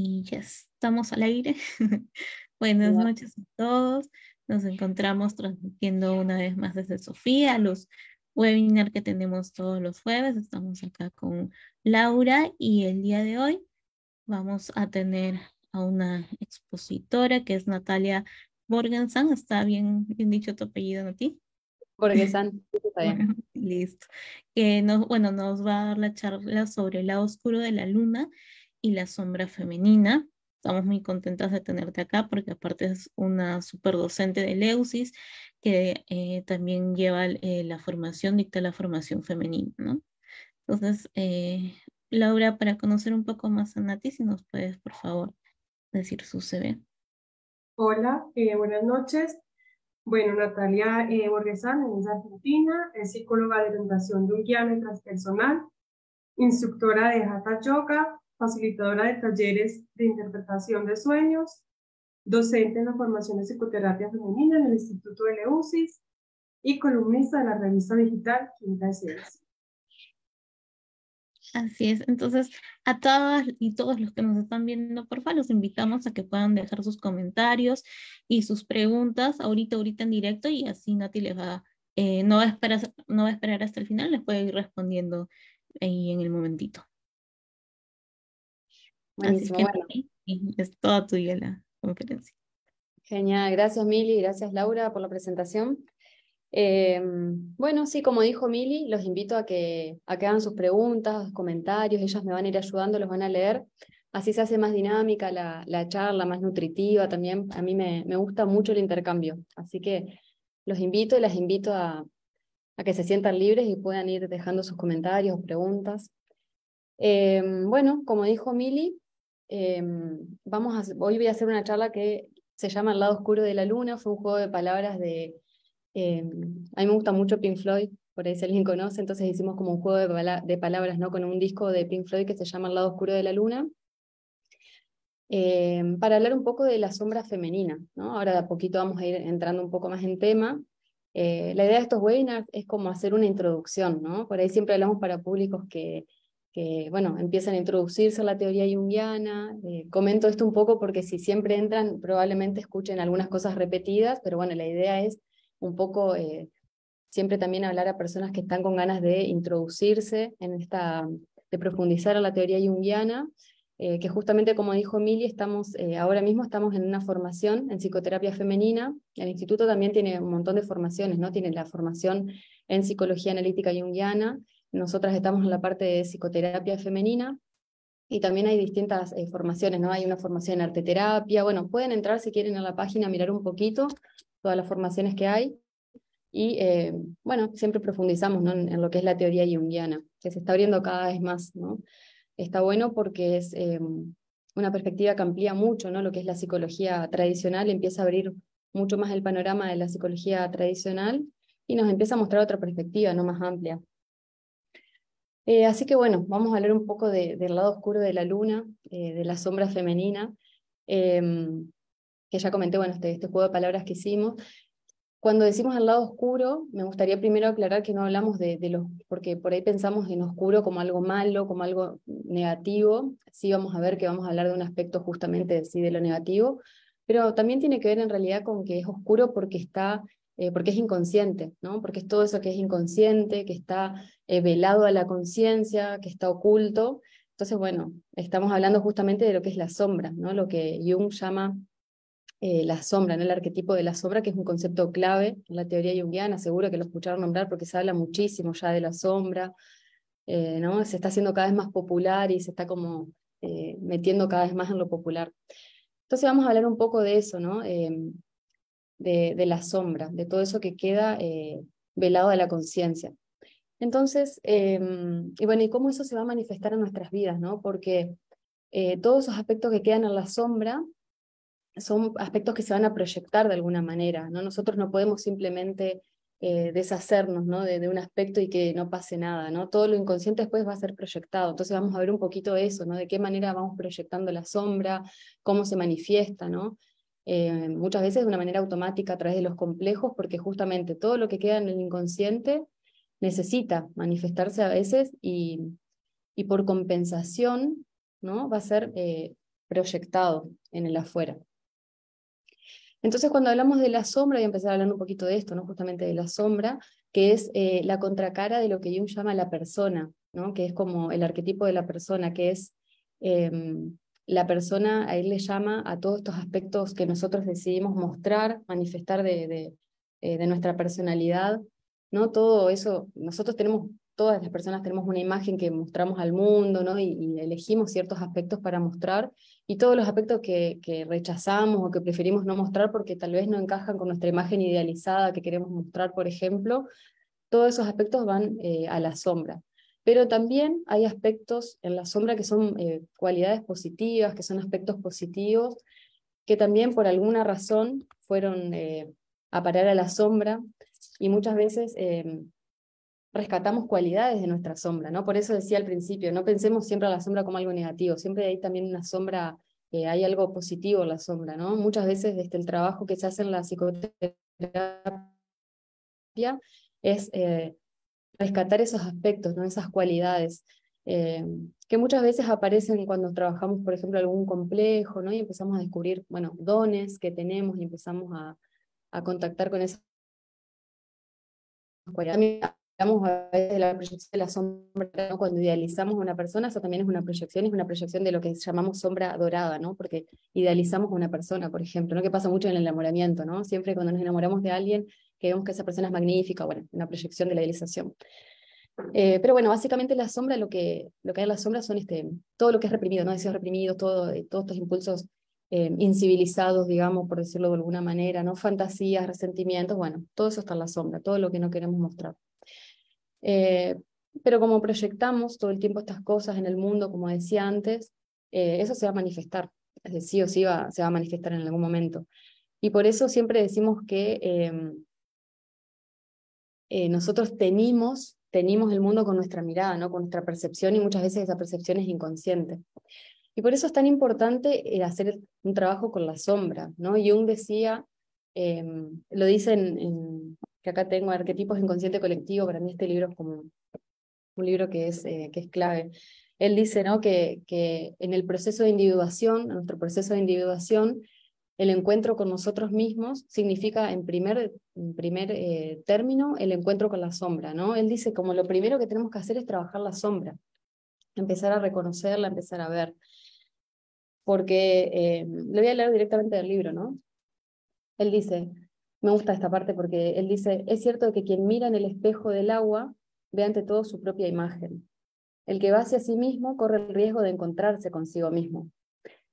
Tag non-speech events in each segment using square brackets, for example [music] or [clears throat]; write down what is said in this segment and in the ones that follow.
Y ya estamos al aire. [laughs] Buenas noches a todos. Nos encontramos transmitiendo una vez más desde Sofía, los webinars que tenemos todos los jueves. Estamos acá con Laura y el día de hoy vamos a tener a una expositora que es Natalia Borgensan. ¿Está bien, bien dicho tu apellido, Nati? Borgensan, está bien. [laughs] Listo. Que nos, bueno, nos va a dar la charla sobre el lado oscuro de la luna y la sombra femenina. Estamos muy contentas de tenerte acá porque aparte es una super docente de Leusis que eh, también lleva eh, la formación, dicta la formación femenina, ¿no? Entonces, eh, Laura, para conocer un poco más a Nati, si nos puedes, por favor, decir su CV. Hola, buenas noches. Bueno, Natalia Borgesán es argentina, es psicóloga de orientación junguiana y transpersonal, instructora de Hatha Yoga, facilitadora de talleres de interpretación de sueños, docente en la formación de psicoterapia femenina en el Instituto de Leusis y columnista de la revista digital Quinta Esencia. Así es, entonces a todas y todos los que nos están viendo, por favor, los invitamos a que puedan dejar sus comentarios y sus preguntas ahorita, ahorita en directo y así Nati les va, eh, no, va a esperar, no va a esperar hasta el final, les puede ir respondiendo ahí en el momentito. Buenísimo, es toda tuya la conferencia. Genial, gracias Mili, gracias Laura por la presentación. Em, bueno, sí, como dijo Mili, los invito a que, a que hagan sus preguntas, comentarios, ellas me van a ir ayudando, los van a leer. Así se hace más dinámica la, la charla, más nutritiva también. A mí me, me, gusta mucho el intercambio. Así que los invito y las invito a, a que se sientan libres y puedan ir dejando sus comentarios o preguntas. Em, bueno, como dijo Mili, Em, vamos a, hoy voy a hacer una charla que se llama El lado oscuro de la luna, fue un juego de palabras de... Em, a mí me gusta mucho Pink Floyd, por ahí si alguien conoce, entonces hicimos como un juego de, palabras ¿no? con un disco de Pink Floyd que se llama El lado oscuro de la luna, em, para hablar un poco de la sombra femenina. ¿no? Ahora de a poquito vamos a ir entrando un poco más en tema. Eh, la idea de estos webinars es como hacer una introducción, ¿no? Por ahí siempre hablamos para públicos que bueno, empiezan a introducirse a la teoría junguiana. Eh, comento esto un poco porque si siempre entran probablemente escuchen algunas cosas repetidas, pero bueno, la idea es un poco eh, siempre también hablar a personas que están con ganas de introducirse en esta, de profundizar a la teoría junguiana, eh, que justamente como dijo Mili, estamos, ahora mismo estamos en una formación en psicoterapia femenina. El instituto también tiene un montón de formaciones, ¿no? Tiene la formación en psicología analítica junguiana, nosotras estamos en la parte de psicoterapia femenina y también hay distintas eh, formaciones, ¿no? Hay una formación en arteterapia, bueno, pueden entrar si quieren a la página, mirar un poquito todas las formaciones que hay y eh, bueno, siempre profundizamos ¿no? en, lo que es la teoría junguiana, que se está abriendo cada vez más, ¿no? Está bueno porque es eh, una perspectiva que amplía mucho, ¿no? Lo que es la psicología tradicional, empieza a abrir mucho más el panorama de la psicología tradicional y nos empieza a mostrar otra perspectiva, ¿no? Más amplia. Eh, así que bueno, vamos a hablar un poco del lado oscuro de la luna, eh, de la sombra femenina, em, que ya comenté, bueno, este, este, juego de palabras que hicimos. Cuando decimos el lado oscuro, me gustaría primero aclarar que no hablamos de, de los, porque por ahí pensamos en oscuro como algo malo, como algo negativo. Sí vamos a ver que vamos a hablar de un aspecto justamente sí, de lo negativo, pero también tiene que ver en realidad con que es oscuro porque está eh, porque es inconsciente, ¿no? porque es todo eso que es inconsciente, que está eh, velado a la conciencia, que está oculto. Entonces, bueno, estamos hablando justamente de lo que es la sombra, ¿no? lo que Jung llama eh, la sombra, el arquetipo de la sombra, que es un concepto clave en la teoría junguiana, seguro que lo escucharon nombrar porque se habla muchísimo ya de la sombra, ¿no? se está haciendo cada vez más popular y se está como metiendo cada vez más en lo popular. Entonces vamos a hablar un poco de eso, ¿no? De, la sombra, de todo eso que queda eh, velado de la conciencia. Entonces, em, y bueno, ¿y cómo eso se va a manifestar en nuestras vidas? ¿no? Porque eh, todos esos aspectos que quedan en la sombra son aspectos que se van a proyectar de alguna manera. ¿no? Nosotros no podemos simplemente eh, deshacernos ¿no? De, un aspecto y que no pase nada. ¿no? Todo lo inconsciente después va a ser proyectado. Entonces vamos a ver un poquito eso, ¿no? de qué manera vamos proyectando la sombra, cómo se manifiesta. ¿no? Eh, muchas veces de una manera automática a través de los complejos, porque justamente todo lo que queda en el inconsciente necesita manifestarse a veces y, y por compensación ¿no? va a ser eh, proyectado en el afuera. Entonces, cuando hablamos de la sombra, voy a empezar hablando un poquito de esto, ¿no? justamente de la sombra, que es eh, la contracara de lo que Jung llama la persona, ¿no? que es como el arquetipo de la persona, que es em, la persona, a él le llama a todos estos aspectos que nosotros decidimos mostrar, manifestar de, de, nuestra personalidad, ¿no? Todo eso, nosotros tenemos todas las personas tenemos una imagen que mostramos al mundo, ¿no? Y, elegimos ciertos aspectos para mostrar, y todos los aspectos que, que, rechazamos o que preferimos no mostrar porque tal vez no encajan con nuestra imagen idealizada que queremos mostrar, por ejemplo, todos esos aspectos van eh, a la sombra. Pero también hay aspectos en la sombra que son eh, cualidades positivas, que son aspectos positivos, que también por alguna razón fueron eh, a parar a la sombra, y muchas veces rescatamos cualidades de nuestra sombra, ¿no? Por eso decía al principio, no pensemos siempre a la sombra como algo negativo, siempre hay también una sombra, eh, hay algo positivo en la sombra, ¿no? Muchas veces desde el trabajo que se hace en la psicoterapia es eh, rescatar esos aspectos, ¿no? Esas cualidades. Eh, que muchas veces aparecen cuando trabajamos, por ejemplo, algún complejo, ¿no? Y empezamos a descubrir, bueno, dones que tenemos y empezamos a, a contactar con esas cualidades hablamos a veces de la proyección de la sombra, cuando idealizamos a una persona, eso también es una proyección, es una proyección de lo que llamamos sombra dorada, ¿no? porque idealizamos a una persona, por ejemplo, ¿no? que pasa mucho en el enamoramiento, ¿no? siempre cuando nos enamoramos de alguien, que vemos que esa persona es magnífica, bueno, una proyección de la idealización. Eh, pero bueno, básicamente la sombra, lo que, lo que hay en la sombra son este, todo lo que es reprimido, ¿no? deseos reprimidos, todo, eh, todos estos impulsos eh, incivilizados, digamos, por decirlo de alguna manera, ¿no? fantasías, resentimientos, bueno, todo eso está en la sombra, todo lo que no queremos mostrar. Eh, pero como proyectamos todo el tiempo estas cosas en el mundo, como decía antes, eh, eso se va a manifestar, es decir, sí o sí va, se va a manifestar en algún momento. Y por eso siempre decimos que em, eh, nosotros tenemos, tenemos el mundo con nuestra mirada, ¿no? con nuestra percepción, y muchas veces esa percepción es inconsciente. Y por eso es tan importante hacer un trabajo con la sombra. ¿no? Jung decía, em, lo dice en, que acá tengo Arquetipos Inconsciente Colectivo, para mí este libro es como un libro que es, eh, que es clave. Él dice ¿no? que, que en el proceso de individuación, en nuestro proceso de individuación, el encuentro con nosotros mismos significa en primer, eh, término el encuentro con la sombra. ¿no? Él dice como lo primero que tenemos que hacer es trabajar la sombra, empezar a reconocerla, empezar a ver. Porque, eh, le voy a leer directamente del libro, ¿no? Él dice, me gusta esta parte porque él dice, es cierto que quien mira en el espejo del agua ve ante todo su propia imagen. El que va hacia sí mismo corre el riesgo de encontrarse consigo mismo.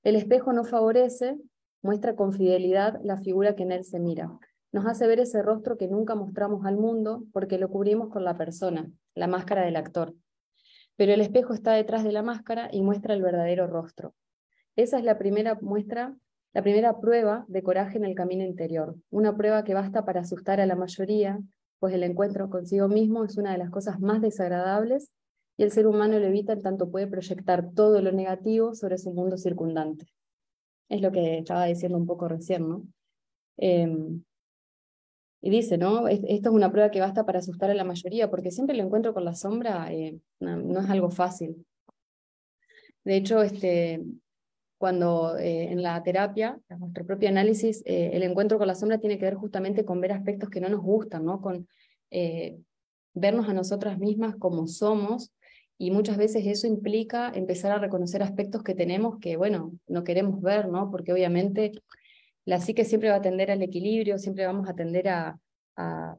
El espejo no favorece, muestra con fidelidad la figura que en él se mira. Nos hace ver ese rostro que nunca mostramos al mundo porque lo cubrimos con la persona, la máscara del actor. Pero el espejo está detrás de la máscara y muestra el verdadero rostro. Esa es la primera muestra la primera prueba de coraje en el camino interior, una prueba que basta para asustar a la mayoría, pues el encuentro consigo mismo es una de las cosas más desagradables y el ser humano lo evita en tanto puede proyectar todo lo negativo sobre su mundo circundante. Es lo que estaba diciendo un poco recién, ¿no? Em, y dice, ¿no? Esto es una prueba que basta para asustar a la mayoría, porque siempre el encuentro con la sombra eh, no, es algo fácil. De hecho, este, cuando eh, en la terapia, en nuestro propio análisis, eh, el encuentro con la sombra tiene que ver justamente con ver aspectos que no nos gustan, ¿no? con vernos a nosotras mismas como somos, y muchas veces eso implica empezar a reconocer aspectos que tenemos que, bueno, no queremos ver, ¿no? porque obviamente la psique siempre va a tender al equilibrio, siempre vamos a tender a, a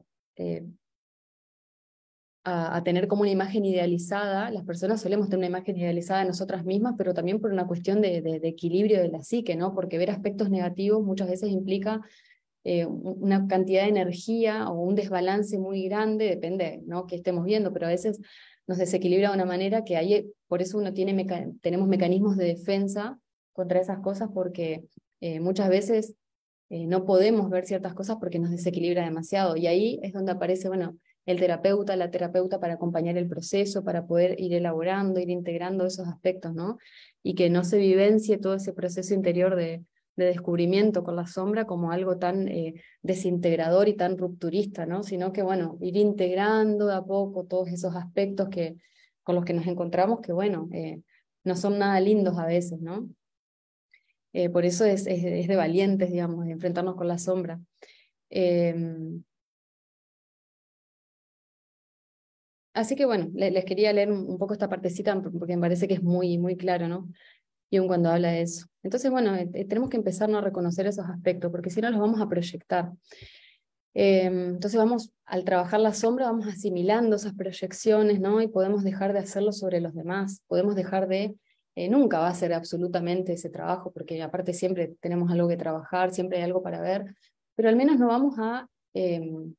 a, tener como una imagen idealizada, las personas solemos tener una imagen idealizada de nosotras mismas, pero también por una cuestión de, de, equilibrio de la psique, ¿no? porque ver aspectos negativos muchas veces implica eh, una cantidad de energía o un desbalance muy grande, depende ¿no? que estemos viendo, pero a veces nos desequilibra de una manera que ahí, por eso uno tiene tenemos mecanismos de defensa contra esas cosas, porque eh, muchas veces eh, no podemos ver ciertas cosas porque nos desequilibra demasiado. Y ahí es donde aparece, bueno, el terapeuta, la terapeuta para acompañar el proceso, para poder ir elaborando, ir integrando esos aspectos, ¿no? Y que no se vivencie todo ese proceso interior de, descubrimiento con la sombra como algo tan eh, desintegrador y tan rupturista, ¿no? Sino que, bueno, ir integrando de a poco todos esos aspectos que, con los que nos encontramos que, bueno, eh, no son nada lindos a veces, ¿no? Eh, por eso es, es, de valientes, digamos, de enfrentarnos con la sombra. Em, así que bueno, les, quería leer un, poco esta partecita porque me parece que es muy, muy claro, ¿no? Y aún cuando habla de eso. Entonces, bueno, eh, tenemos que empezar a reconocer esos aspectos, porque si no los vamos a proyectar. Em, entonces vamos, al trabajar la sombra, vamos asimilando esas proyecciones, ¿no? Y podemos dejar de hacerlo sobre los demás, podemos dejar de, eh, nunca va a ser absolutamente ese trabajo, porque aparte siempre tenemos algo que trabajar, siempre hay algo para ver, pero al menos no vamos a, em,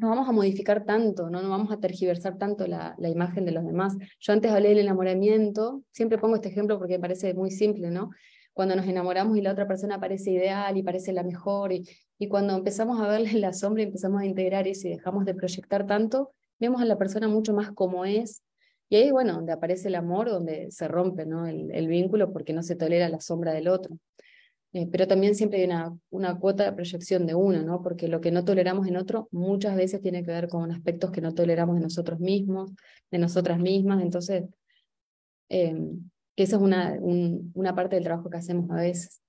no vamos a modificar tanto, ¿no? no vamos a tergiversar tanto la, la imagen de los demás. Yo antes hablé del enamoramiento, siempre pongo este ejemplo porque me parece muy simple, ¿no? cuando nos enamoramos y la otra persona parece ideal y parece la mejor, y, y cuando empezamos a verle la sombra y empezamos a integrar eso y dejamos de proyectar tanto, vemos a la persona mucho más como es, y ahí, bueno, donde aparece el amor, donde se rompe ¿no? el, el vínculo porque no se tolera la sombra del otro. Eh, pero también siempre hay una, una cuota de proyección de uno, ¿no? porque lo que no toleramos en otro muchas veces tiene que ver con aspectos que no toleramos de nosotros mismos, de nosotras mismas, entonces eh, que esa es una, una parte del trabajo que hacemos a veces.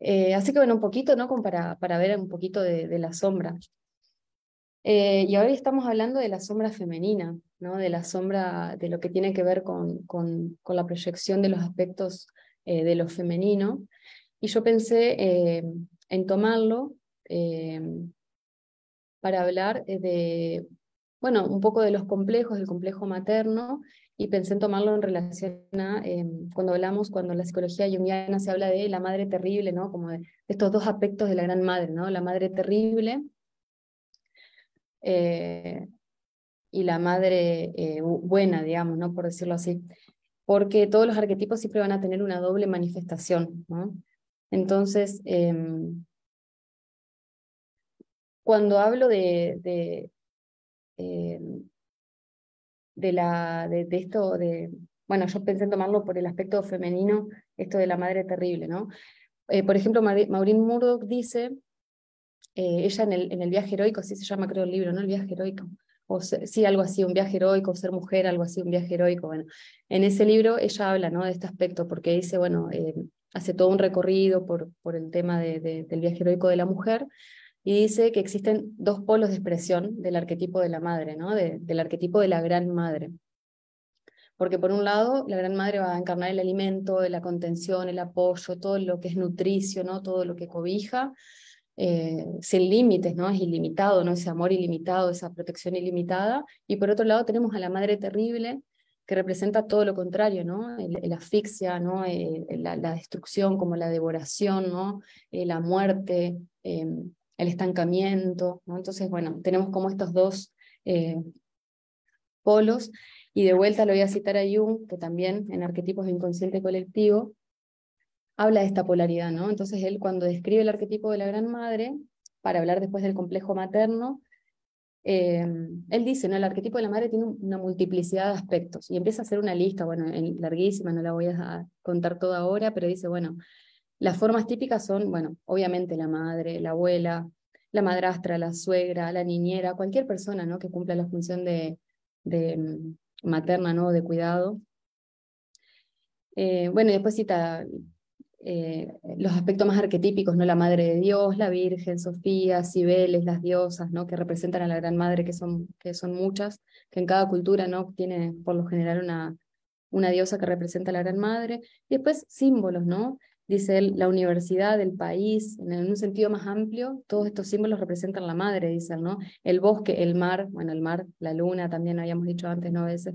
Eh, así que bueno, un poquito, ¿no? Para, para ver un poquito de, la sombra. Eh, y ahora estamos hablando de la sombra femenina, ¿no? De la sombra, de lo que tiene que ver con, con, con la proyección de los aspectos eh, de lo femenino. Y yo pensé en tomarlo para hablar de, bueno, un poco de los complejos, del complejo materno y pensé en tomarlo en relación a em, cuando hablamos, cuando la psicología junguiana se habla de la madre terrible, ¿no? Como de, estos dos aspectos de la gran madre, ¿no? La madre terrible eh, y la madre eh, buena, digamos, ¿no? Por decirlo así. Porque todos los arquetipos siempre van a tener una doble manifestación, ¿no? Entonces, em, cuando hablo de, de em, de, la, de, esto, de, bueno, yo pensé en tomarlo por el aspecto femenino, esto de la madre terrible, ¿no? Eh, por ejemplo, Maureen Murdoch dice, eh, ella en el, en el viaje heroico, así se llama creo el libro, ¿no? El viaje heroico. Sí, algo así, un viaje heroico, ser mujer, algo así, un viaje heroico. Bueno, en ese libro ella habla ¿no? de este aspecto, porque dice, bueno, eh, hace todo un recorrido por, por el tema de, del viaje heroico de la mujer, y dice que existen dos polos de expresión del arquetipo de la madre, ¿no? del arquetipo de la gran madre. Porque por un lado, la gran madre va a encarnar el alimento, la contención, el apoyo, todo lo que es nutricio, ¿no? todo lo que cobija, eh, sin límites, ¿no? es ilimitado, ¿no? ese amor ilimitado, esa protección ilimitada. Y por otro lado tenemos a la madre terrible, que representa todo lo contrario, ¿no? El, asfixia, ¿no? Eh, la, destrucción como la devoración, ¿no? Eh, la muerte, em, el estancamiento, ¿no? Entonces, bueno, tenemos como estos dos polos, y de vuelta lo voy a citar a Jung, que también en Arquetipos de Inconsciente Colectivo habla de esta polaridad, ¿no? Entonces él cuando describe el arquetipo de la gran madre, para hablar después del complejo materno, eh, él dice, ¿no? El arquetipo de la madre tiene una multiplicidad de aspectos, y empieza a hacer una lista, bueno, larguísima, no la voy a contar toda ahora, pero dice, bueno, las formas típicas son, bueno, obviamente la madre, la abuela, la madrastra, la suegra, la niñera, cualquier persona ¿no? que cumpla la función de, mm, materna, ¿no? de cuidado. Eh, bueno, y después cita eh, los aspectos más arquetípicos, ¿no? La Madre de Dios, la Virgen, Sofía, Cibeles, las diosas, ¿no? Que representan a la Gran Madre, que son, que son muchas, que en cada cultura, ¿no? Tiene por lo general una, una diosa que representa a la Gran Madre. Y después símbolos, ¿no? dice él, la universidad, el país, en un sentido más amplio, todos estos símbolos representan la madre, dice él, ¿no? El bosque, el mar, bueno, el mar, la luna, también habíamos dicho antes, ¿no? Veces.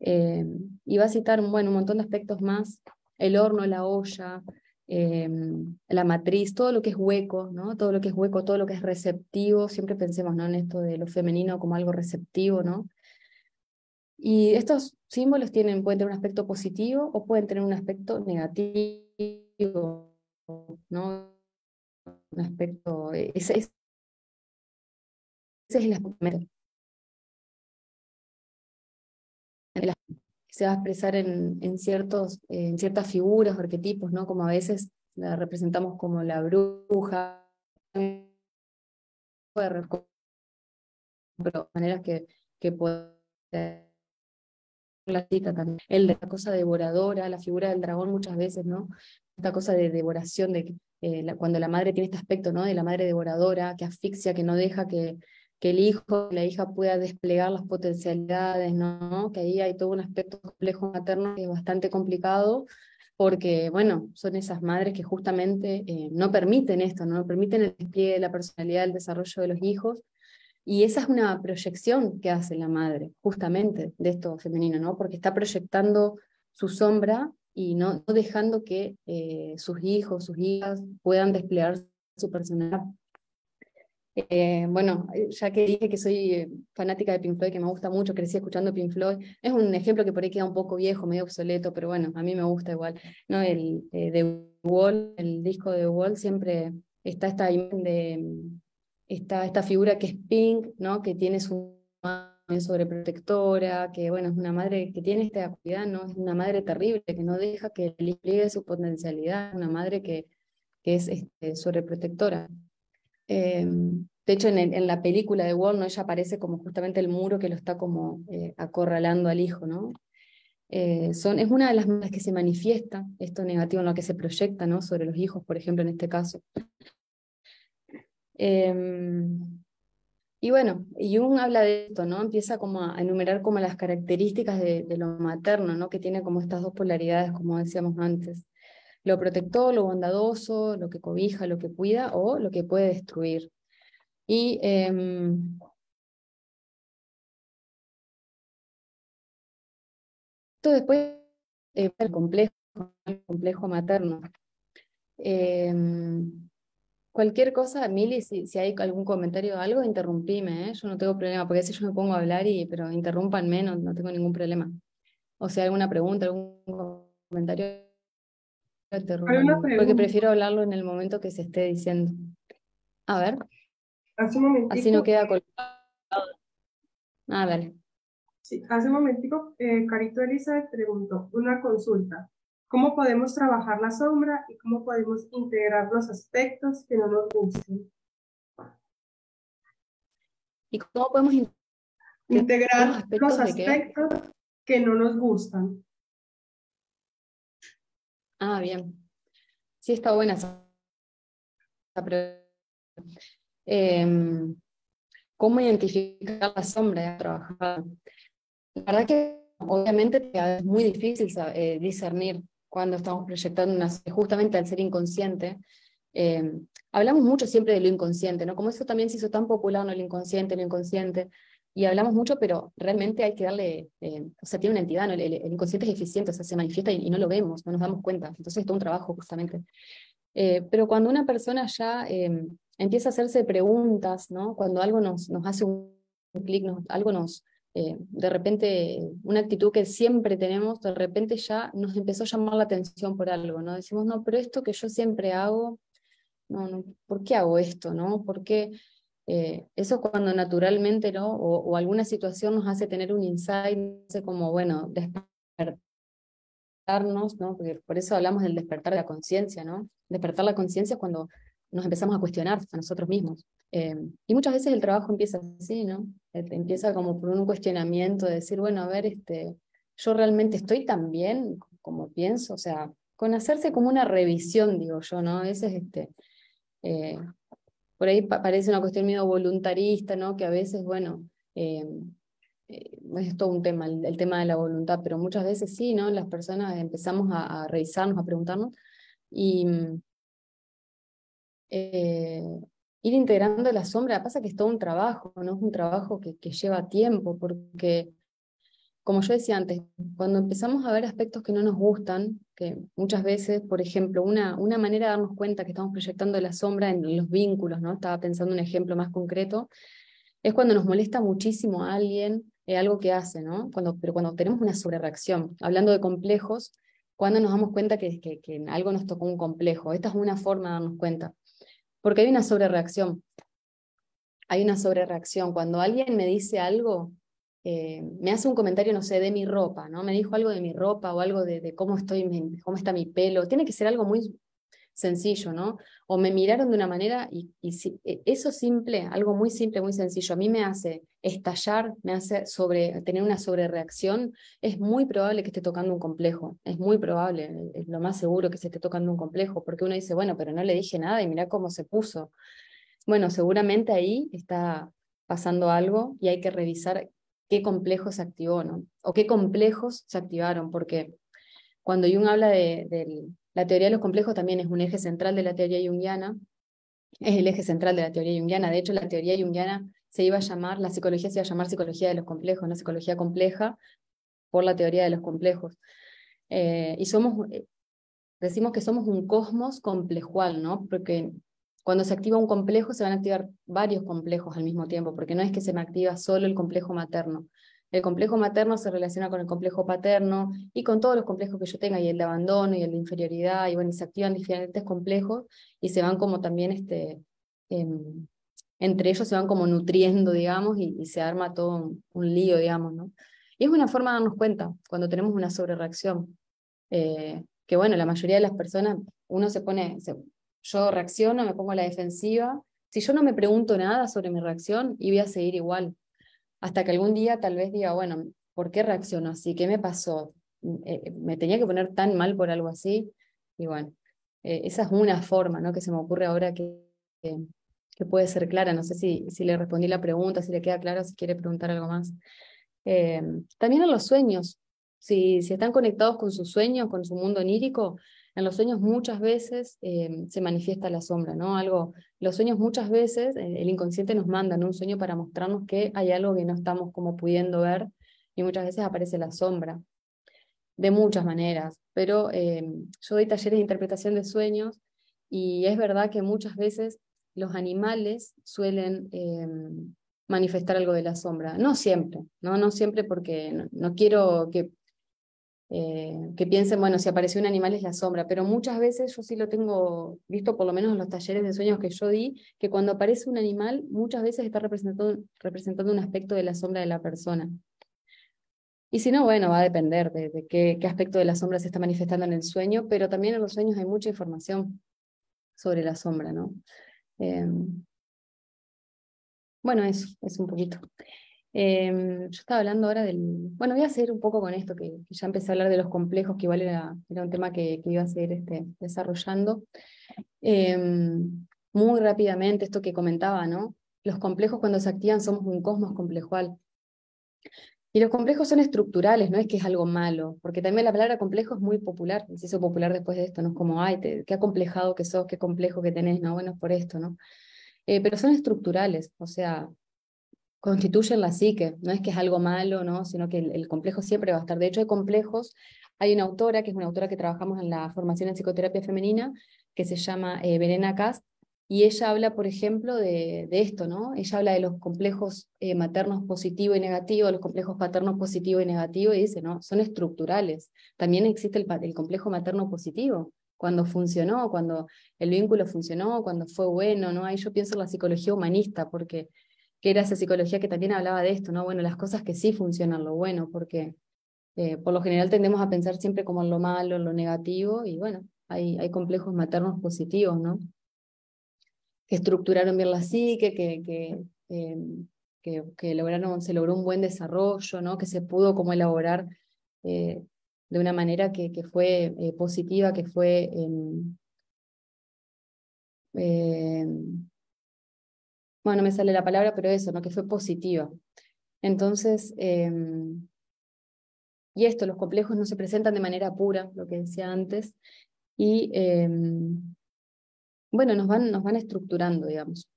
Eh, y va a citar, bueno, un montón de aspectos más, el horno, la olla, em, la matriz, todo lo que es hueco, ¿no? Todo lo que es hueco, todo lo que es receptivo, siempre pensemos, ¿no? En esto de lo femenino como algo receptivo, ¿no? Y estos símbolos tienen, pueden tener un aspecto positivo o pueden tener un aspecto negativo, ¿no? Un aspecto, eh, ese, ese es el aspecto se va a expresar en, ciertos, en ciertas figuras, arquetipos, ¿no? Como a veces la representamos como la bruja, pero maneras que, que puede la cita también, el la cosa devoradora, la figura del dragón muchas veces, ¿no? Esta cosa de devoración, de eh, cuando la madre tiene este aspecto, ¿no? De la madre devoradora, que asfixia, que no deja que, que el hijo, la hija pueda desplegar las potencialidades, ¿no? Que ahí hay todo un aspecto complejo materno que es bastante complicado, porque, bueno, son esas madres que justamente eh, no permiten esto, no permiten el despliegue de la personalidad, el desarrollo de los hijos, y esa es una proyección que hace la madre, justamente, de esto femenino, ¿no? Porque está proyectando su sombra y no, dejando que eh, sus hijos, sus hijas puedan desplegar su personalidad. Eh, bueno, ya que dije que soy eh, fanática de Pink Floyd, que me gusta mucho, crecí escuchando Pink Floyd, es un ejemplo que por ahí queda un poco viejo, medio obsoleto, pero bueno, a mí me gusta igual. ¿no? El de Wall, el disco de Wall, siempre está esta imagen de esta, esta figura que es Pink, ¿no? que tiene su madre sobreprotectora, que bueno, es una madre que tiene esta cuidad, ¿no? es una madre terrible, que no deja que despliegue su potencialidad, una madre que, que es este, sobreprotectora. Em, de hecho, en, la película de Wall, ¿no? ella aparece como justamente el muro que lo está como eh, acorralando al hijo, ¿no? Eh, son, es una de las madres que se manifiesta esto negativo en lo que se proyecta ¿no? sobre los hijos, por ejemplo, en este caso. Em, y bueno, Jung habla de esto, ¿no? Empieza como a enumerar como las características de, lo materno, ¿no? Que tiene como estas dos polaridades, como decíamos antes. Lo protector, lo bondadoso, lo que cobija, lo que cuida o lo que puede destruir. Y em, esto después eh, el complejo, el complejo materno. Em, Cualquier cosa, Mili, si, hay algún comentario o algo, interrumpime, ¿eh? yo no tengo problema, porque si yo me pongo a hablar, y, pero interrumpanme, no, no tengo ningún problema. O sea, alguna pregunta, algún comentario, porque prefiero hablarlo en el momento que se esté diciendo. A ver. Hace un Así no queda colgado. Ah, dale. Sí, hace un momentico, eh, Carito Elizabeth preguntó, una consulta cómo podemos trabajar la sombra y cómo podemos integrar los aspectos que no nos gusten. ¿Y cómo podemos integrar los aspectos, que no nos gustan? Ah, bien. Sí, está buena esa pregunta. Em, ¿Cómo identificar la sombra y trabajar? La verdad que obviamente es muy difícil eh, discernir cuando estamos proyectando una, justamente al ser inconsciente, eh, hablamos mucho siempre de lo inconsciente, ¿no? Como eso también se hizo tan popular, ¿no? El inconsciente, lo inconsciente, y hablamos mucho, pero realmente hay que darle, eh, o sea, tiene una entidad, ¿no? el, inconsciente es eficiente, o sea, se manifiesta y, no lo vemos, no nos damos cuenta, entonces es todo un trabajo justamente. Eh, pero cuando una persona ya empieza a hacerse preguntas, ¿no? Cuando algo nos, nos hace un, clic, algo nos, eh, de repente una actitud que siempre tenemos, de repente ya nos empezó a llamar la atención por algo, ¿no? Decimos, no, pero esto que yo siempre hago, no, no, ¿por qué hago esto, no? ¿Por qué? Eh, eso es cuando naturalmente, ¿no? O, alguna situación nos hace tener un insight, como, bueno, despertarnos, ¿no? Porque por eso hablamos del despertar de la conciencia, ¿no? Despertar la conciencia es cuando nos empezamos a cuestionar a nosotros mismos. Eh, y muchas veces el trabajo empieza así, ¿no? Eh, empieza como por un cuestionamiento de decir, bueno, a ver, este, yo realmente estoy tan bien como pienso, o sea, con hacerse como una revisión, digo yo, ¿no? A veces, este, eh, por ahí parece una cuestión medio voluntarista, ¿no? Que a veces, bueno, es todo un tema, el, tema de la voluntad, pero muchas veces sí, ¿no? Las personas empezamos a, revisarnos, a preguntarnos, y, eh, ir integrando la sombra, pasa que es todo un trabajo, ¿no? Es un trabajo que, lleva tiempo, porque, como yo decía antes, cuando empezamos a ver aspectos que no nos gustan, muchas veces, por ejemplo, una, una manera de darnos cuenta que estamos proyectando la sombra en los vínculos, ¿no? Estaba pensando un ejemplo más concreto, es cuando nos molesta muchísimo a alguien eh, algo que hace, ¿no? Cuando, pero cuando tenemos una sobrereacción, hablando de complejos, cuando nos damos cuenta que, que, que algo nos tocó un complejo. Esta es una forma de darnos cuenta. Porque hay una sobrereacción. Hay una sobrereacción. Cuando alguien me dice algo, eh, me hace un comentario, no sé, de mi ropa, ¿no? Me dijo algo de mi ropa o algo de, cómo estoy, cómo está mi pelo. Tiene que ser algo muy sencillo, ¿no? O me miraron de una manera y, e, eso simple, algo muy simple, muy sencillo, a mí me hace estallar, me hace sobre, tener una sobrereacción, es muy probable que esté tocando un complejo, es muy probable, es lo más seguro que se esté tocando un complejo, porque uno dice, bueno, pero no le dije nada y mira cómo se puso. Bueno, seguramente ahí está pasando algo y hay que revisar qué complejo se activó, ¿no? O qué complejos se activaron, porque cuando Jung habla de, la teoría de los complejos también es un eje central de la teoría junguiana, es el eje central de la teoría junguiana. De hecho, la teoría junguiana se iba a llamar, la psicología se iba a llamar psicología de los complejos, una psicología compleja por la teoría de los complejos. Eh, y somos, eh, decimos que somos un cosmos complejual, ¿no? Porque cuando se activa un complejo se van a activar varios complejos al mismo tiempo, porque no es que se me activa solo el complejo materno, el complejo materno se relaciona con el complejo paterno y con todos los complejos que yo tenga, y el de abandono y el de inferioridad, y bueno, y se activan diferentes complejos y se van como también, este, em, entre ellos se van como nutriendo, digamos, y, se arma todo un, lío, digamos, ¿no? Y es una forma de darnos cuenta cuando tenemos una sobrereacción, eh, que bueno, la mayoría de las personas, uno se pone, yo reacciono, me pongo a la defensiva, si yo no me pregunto nada sobre mi reacción, y voy a seguir igual, hasta que algún día tal vez diga, bueno, ¿por qué reacciono así? ¿Qué me pasó? Eh, eh, ¿Me tenía que poner tan mal por algo así? Y bueno, eh, esa es una forma ¿no? que se me ocurre ahora que, que, puede ser clara. No sé si, si le respondí la pregunta, si le queda claro, si quiere preguntar algo más. también en los sueños, si, si están conectados con sus sueños, con su mundo onírico, en los sueños muchas veces eh, se manifiesta la sombra, ¿no? Algo, los sueños muchas veces, eh, el inconsciente nos manda un sueño para mostrarnos que hay algo que no estamos como pudiendo ver y muchas veces aparece la sombra, de muchas maneras, pero eh, yo doy talleres de interpretación de sueños y es verdad que muchas veces los animales suelen manifestar algo de la sombra, no siempre, no, no siempre porque no quiero que eh, que piensen, bueno, si apareció un animal es la sombra, pero muchas veces yo sí lo tengo visto, por lo menos en los talleres de sueños que yo di, que cuando aparece un animal muchas veces está representando, representando un aspecto de la sombra de la persona. Y si no, bueno, va a depender de, qué, qué, aspecto de la sombra se está manifestando en el sueño, pero también en los sueños hay mucha información sobre la sombra, ¿no? Eh, bueno, eso, es un poquito. Em, yo estaba hablando ahora del... Bueno, voy a seguir un poco con esto, que, ya empecé a hablar de los complejos, que igual era, un tema que, que, iba a seguir este, desarrollando. Em, muy rápidamente, esto que comentaba, ¿no? Los complejos cuando se activan somos un cosmos complejual. Y los complejos son estructurales, no es que es algo malo, porque también la palabra complejo es muy popular, se hizo popular después de esto, no es como, ay, qué acomplejado que sos, qué complejo que tenés, no, bueno, es por esto, ¿no? Eh, pero son estructurales, o sea, constituyen la psique, no es que es algo malo, ¿no? sino que el, complejo siempre va a estar. De hecho, hay complejos, hay una autora, que es una autora que trabajamos en la formación en psicoterapia femenina, que se llama eh, Verena Cast, y ella habla, por ejemplo, de, de esto, ¿no? Ella habla de los complejos eh, maternos positivo y negativo, los complejos paternos positivo y negativo, y dice, ¿no? Son estructurales. También existe el, complejo materno positivo, cuando funcionó, cuando el vínculo funcionó, cuando fue bueno, ¿no? Ahí yo pienso en la psicología humanista, porque que era esa psicología que también hablaba de esto, ¿no? Bueno, las cosas que sí funcionan, lo bueno, porque eh, por lo general tendemos a pensar siempre como en lo malo, en lo negativo, y bueno, hay, hay complejos maternos positivos, ¿no? Que estructuraron bien la psique, que, que, em, que, lograron, se logró un buen desarrollo, ¿no? Que se pudo como elaborar eh, de una manera que, que fue eh, positiva, que fue... bueno, no me sale la palabra, pero eso, ¿no? que fue positiva. Entonces, em, y esto, los complejos no se presentan de manera pura, lo que decía antes, y em, bueno, nos van, nos van estructurando, digamos.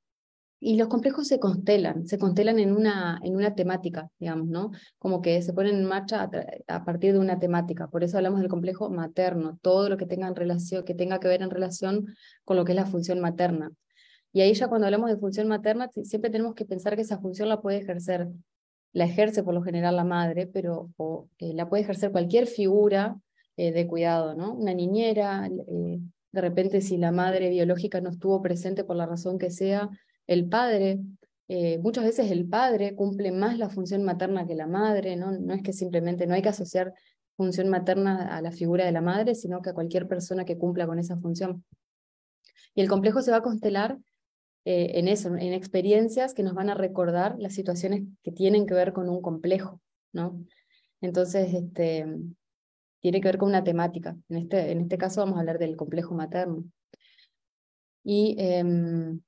Y los complejos se constelan, se constelan en una, en una temática, digamos, ¿no? Como que se ponen en marcha a, partir de una temática. Por eso hablamos del complejo materno, todo lo que tenga, en relación, que tenga que ver en relación con lo que es la función materna. Y ahí ya cuando hablamos de función materna, siempre tenemos que pensar que esa función la puede ejercer, la ejerce por lo general la madre, pero eh, la puede ejercer cualquier figura eh, de cuidado, ¿no? Una niñera, eh, de repente si la madre biológica no estuvo presente por la razón que sea, el padre, muchas veces el padre cumple más la función materna que la madre, ¿no? No es que simplemente no hay que asociar función materna a la figura de la madre, sino que a cualquier persona que cumpla con esa función. Y el complejo se va a constelar eh, en eso, en experiencias que nos van a recordar las situaciones que tienen que ver con un complejo, ¿no? Entonces, este, tiene que ver con una temática. En este, en este caso vamos a hablar del complejo materno. Y em,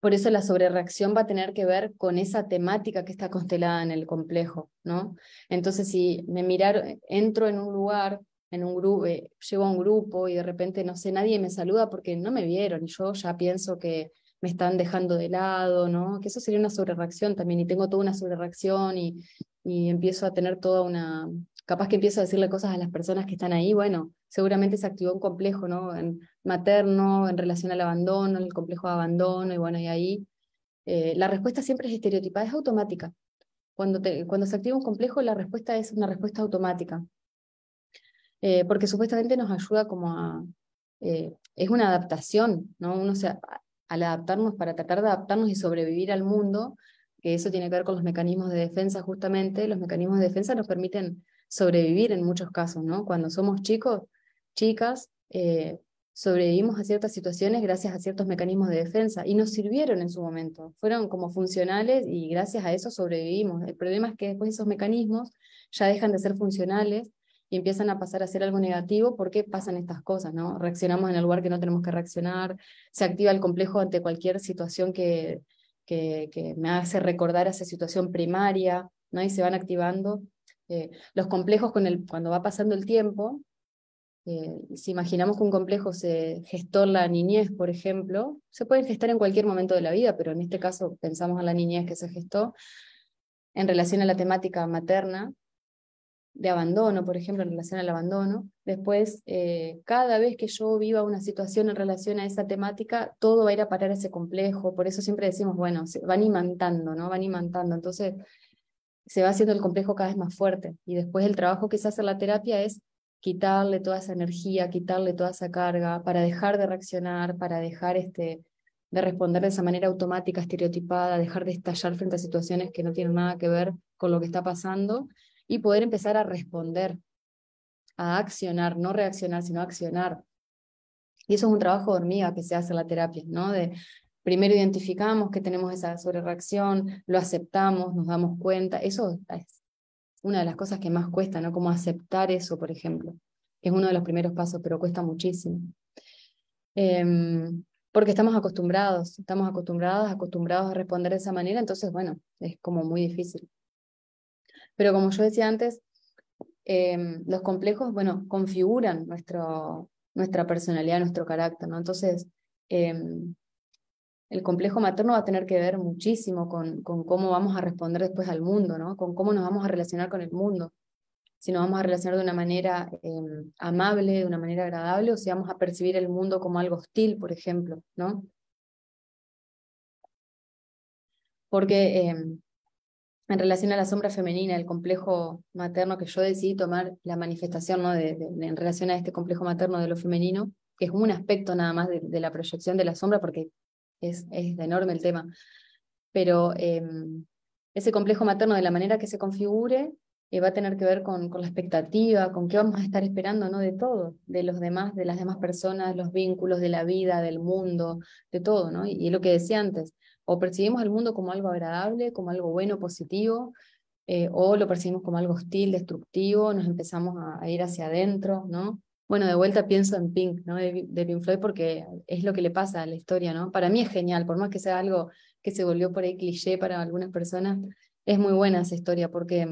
por eso la sobrereacción va a tener que ver con esa temática que está constelada en el complejo, ¿no? Entonces, si me mirar, entro en un lugar, en un grupo, eh, llego a un grupo y de repente, no sé, nadie me saluda porque no me vieron y yo ya pienso que me están dejando de lado, ¿no? Que eso sería una sobrereacción también y tengo toda una sobrereacción y, y empiezo a tener toda una, capaz que empiezo a decirle cosas a las personas que están ahí, bueno, seguramente se activó un complejo, ¿no? En materno, en relación al abandono, el complejo de abandono, y bueno, y ahí eh, la respuesta siempre es estereotipada, es automática. Cuando, te, cuando se activa un complejo, la respuesta es una respuesta automática. Eh, porque supuestamente nos ayuda como a... Eh, es una adaptación, ¿no? Uno se, al adaptarnos, para tratar de adaptarnos y sobrevivir al mundo, que eso tiene que ver con los mecanismos de defensa justamente, los mecanismos de defensa nos permiten sobrevivir en muchos casos, ¿no? Cuando somos chicos, chicas, eh, sobrevivimos a ciertas situaciones gracias a ciertos mecanismos de defensa y nos sirvieron en su momento, fueron como funcionales y gracias a eso sobrevivimos. El problema es que después esos mecanismos ya dejan de ser funcionales y empiezan a pasar a ser algo negativo porque pasan estas cosas, ¿no? Reaccionamos en el lugar que no tenemos que reaccionar, se activa el complejo ante cualquier situación que, que, que me hace recordar esa situación primaria, ¿no? Y se van activando eh, los complejos con el, cuando va pasando el tiempo, eh, si imaginamos que un complejo se gestó en la niñez, por ejemplo, se puede gestar en cualquier momento de la vida, pero en este caso pensamos en la niñez que se gestó en relación a la temática materna, de abandono, por ejemplo, en relación al abandono. Después, eh, cada vez que yo viva una situación en relación a esa temática, todo va a ir a parar ese complejo. Por eso siempre decimos, bueno, se van imantando, ¿no? Van imantando. Entonces, se va haciendo el complejo cada vez más fuerte. Y después el trabajo que se hace en la terapia es quitarle toda esa energía, quitarle toda esa carga, para dejar de reaccionar, para dejar este, de responder de esa manera automática, estereotipada, dejar de estallar frente a situaciones que no tienen nada que ver con lo que está pasando y poder empezar a responder, a accionar, no reaccionar, sino accionar. Y eso es un trabajo de hormiga que se hace en la terapia, ¿no? De primero identificamos que tenemos esa sobrereacción, lo aceptamos, nos damos cuenta, eso es una de las cosas que más cuesta, ¿no? Como aceptar eso, por ejemplo, es uno de los primeros pasos, pero cuesta muchísimo. Em, porque estamos acostumbrados, estamos acostumbrados, acostumbrados a responder de esa manera, entonces, bueno, es como muy difícil. Pero como yo decía antes, em, los complejos, bueno, configuran nuestro, nuestra personalidad, nuestro carácter, ¿no? Entonces, em, el complejo materno va a tener que ver muchísimo con, con, cómo vamos a responder después al mundo, ¿no? con cómo nos vamos a relacionar con el mundo. Si nos vamos a relacionar de una manera em, amable, de una manera agradable, o si vamos a percibir el mundo como algo hostil, por ejemplo. ¿no? Porque en relación a la sombra femenina, el complejo materno que yo decidí tomar la manifestación ¿no? de, en relación a este complejo materno de lo femenino, que es un aspecto nada más de, la proyección de la sombra, porque es, es enorme el tema. Pero em, ese complejo materno, de la manera que se configure, eh, va a tener que ver con, con, la expectativa, con qué vamos a estar esperando, ¿no? De todo, de los demás, de las demás personas, los vínculos de la vida, del mundo, de todo, ¿no? Y, lo que decía antes, o percibimos el mundo como algo agradable, como algo bueno, positivo, eh, o lo percibimos como algo hostil, destructivo, nos empezamos a, ir hacia adentro, ¿no? Bueno, de vuelta pienso en Pink, ¿no? De, Pink Floyd porque es lo que le pasa a la historia, ¿no? Para mí es genial, por más que sea algo que se volvió por ahí cliché para algunas personas, es muy buena esa historia porque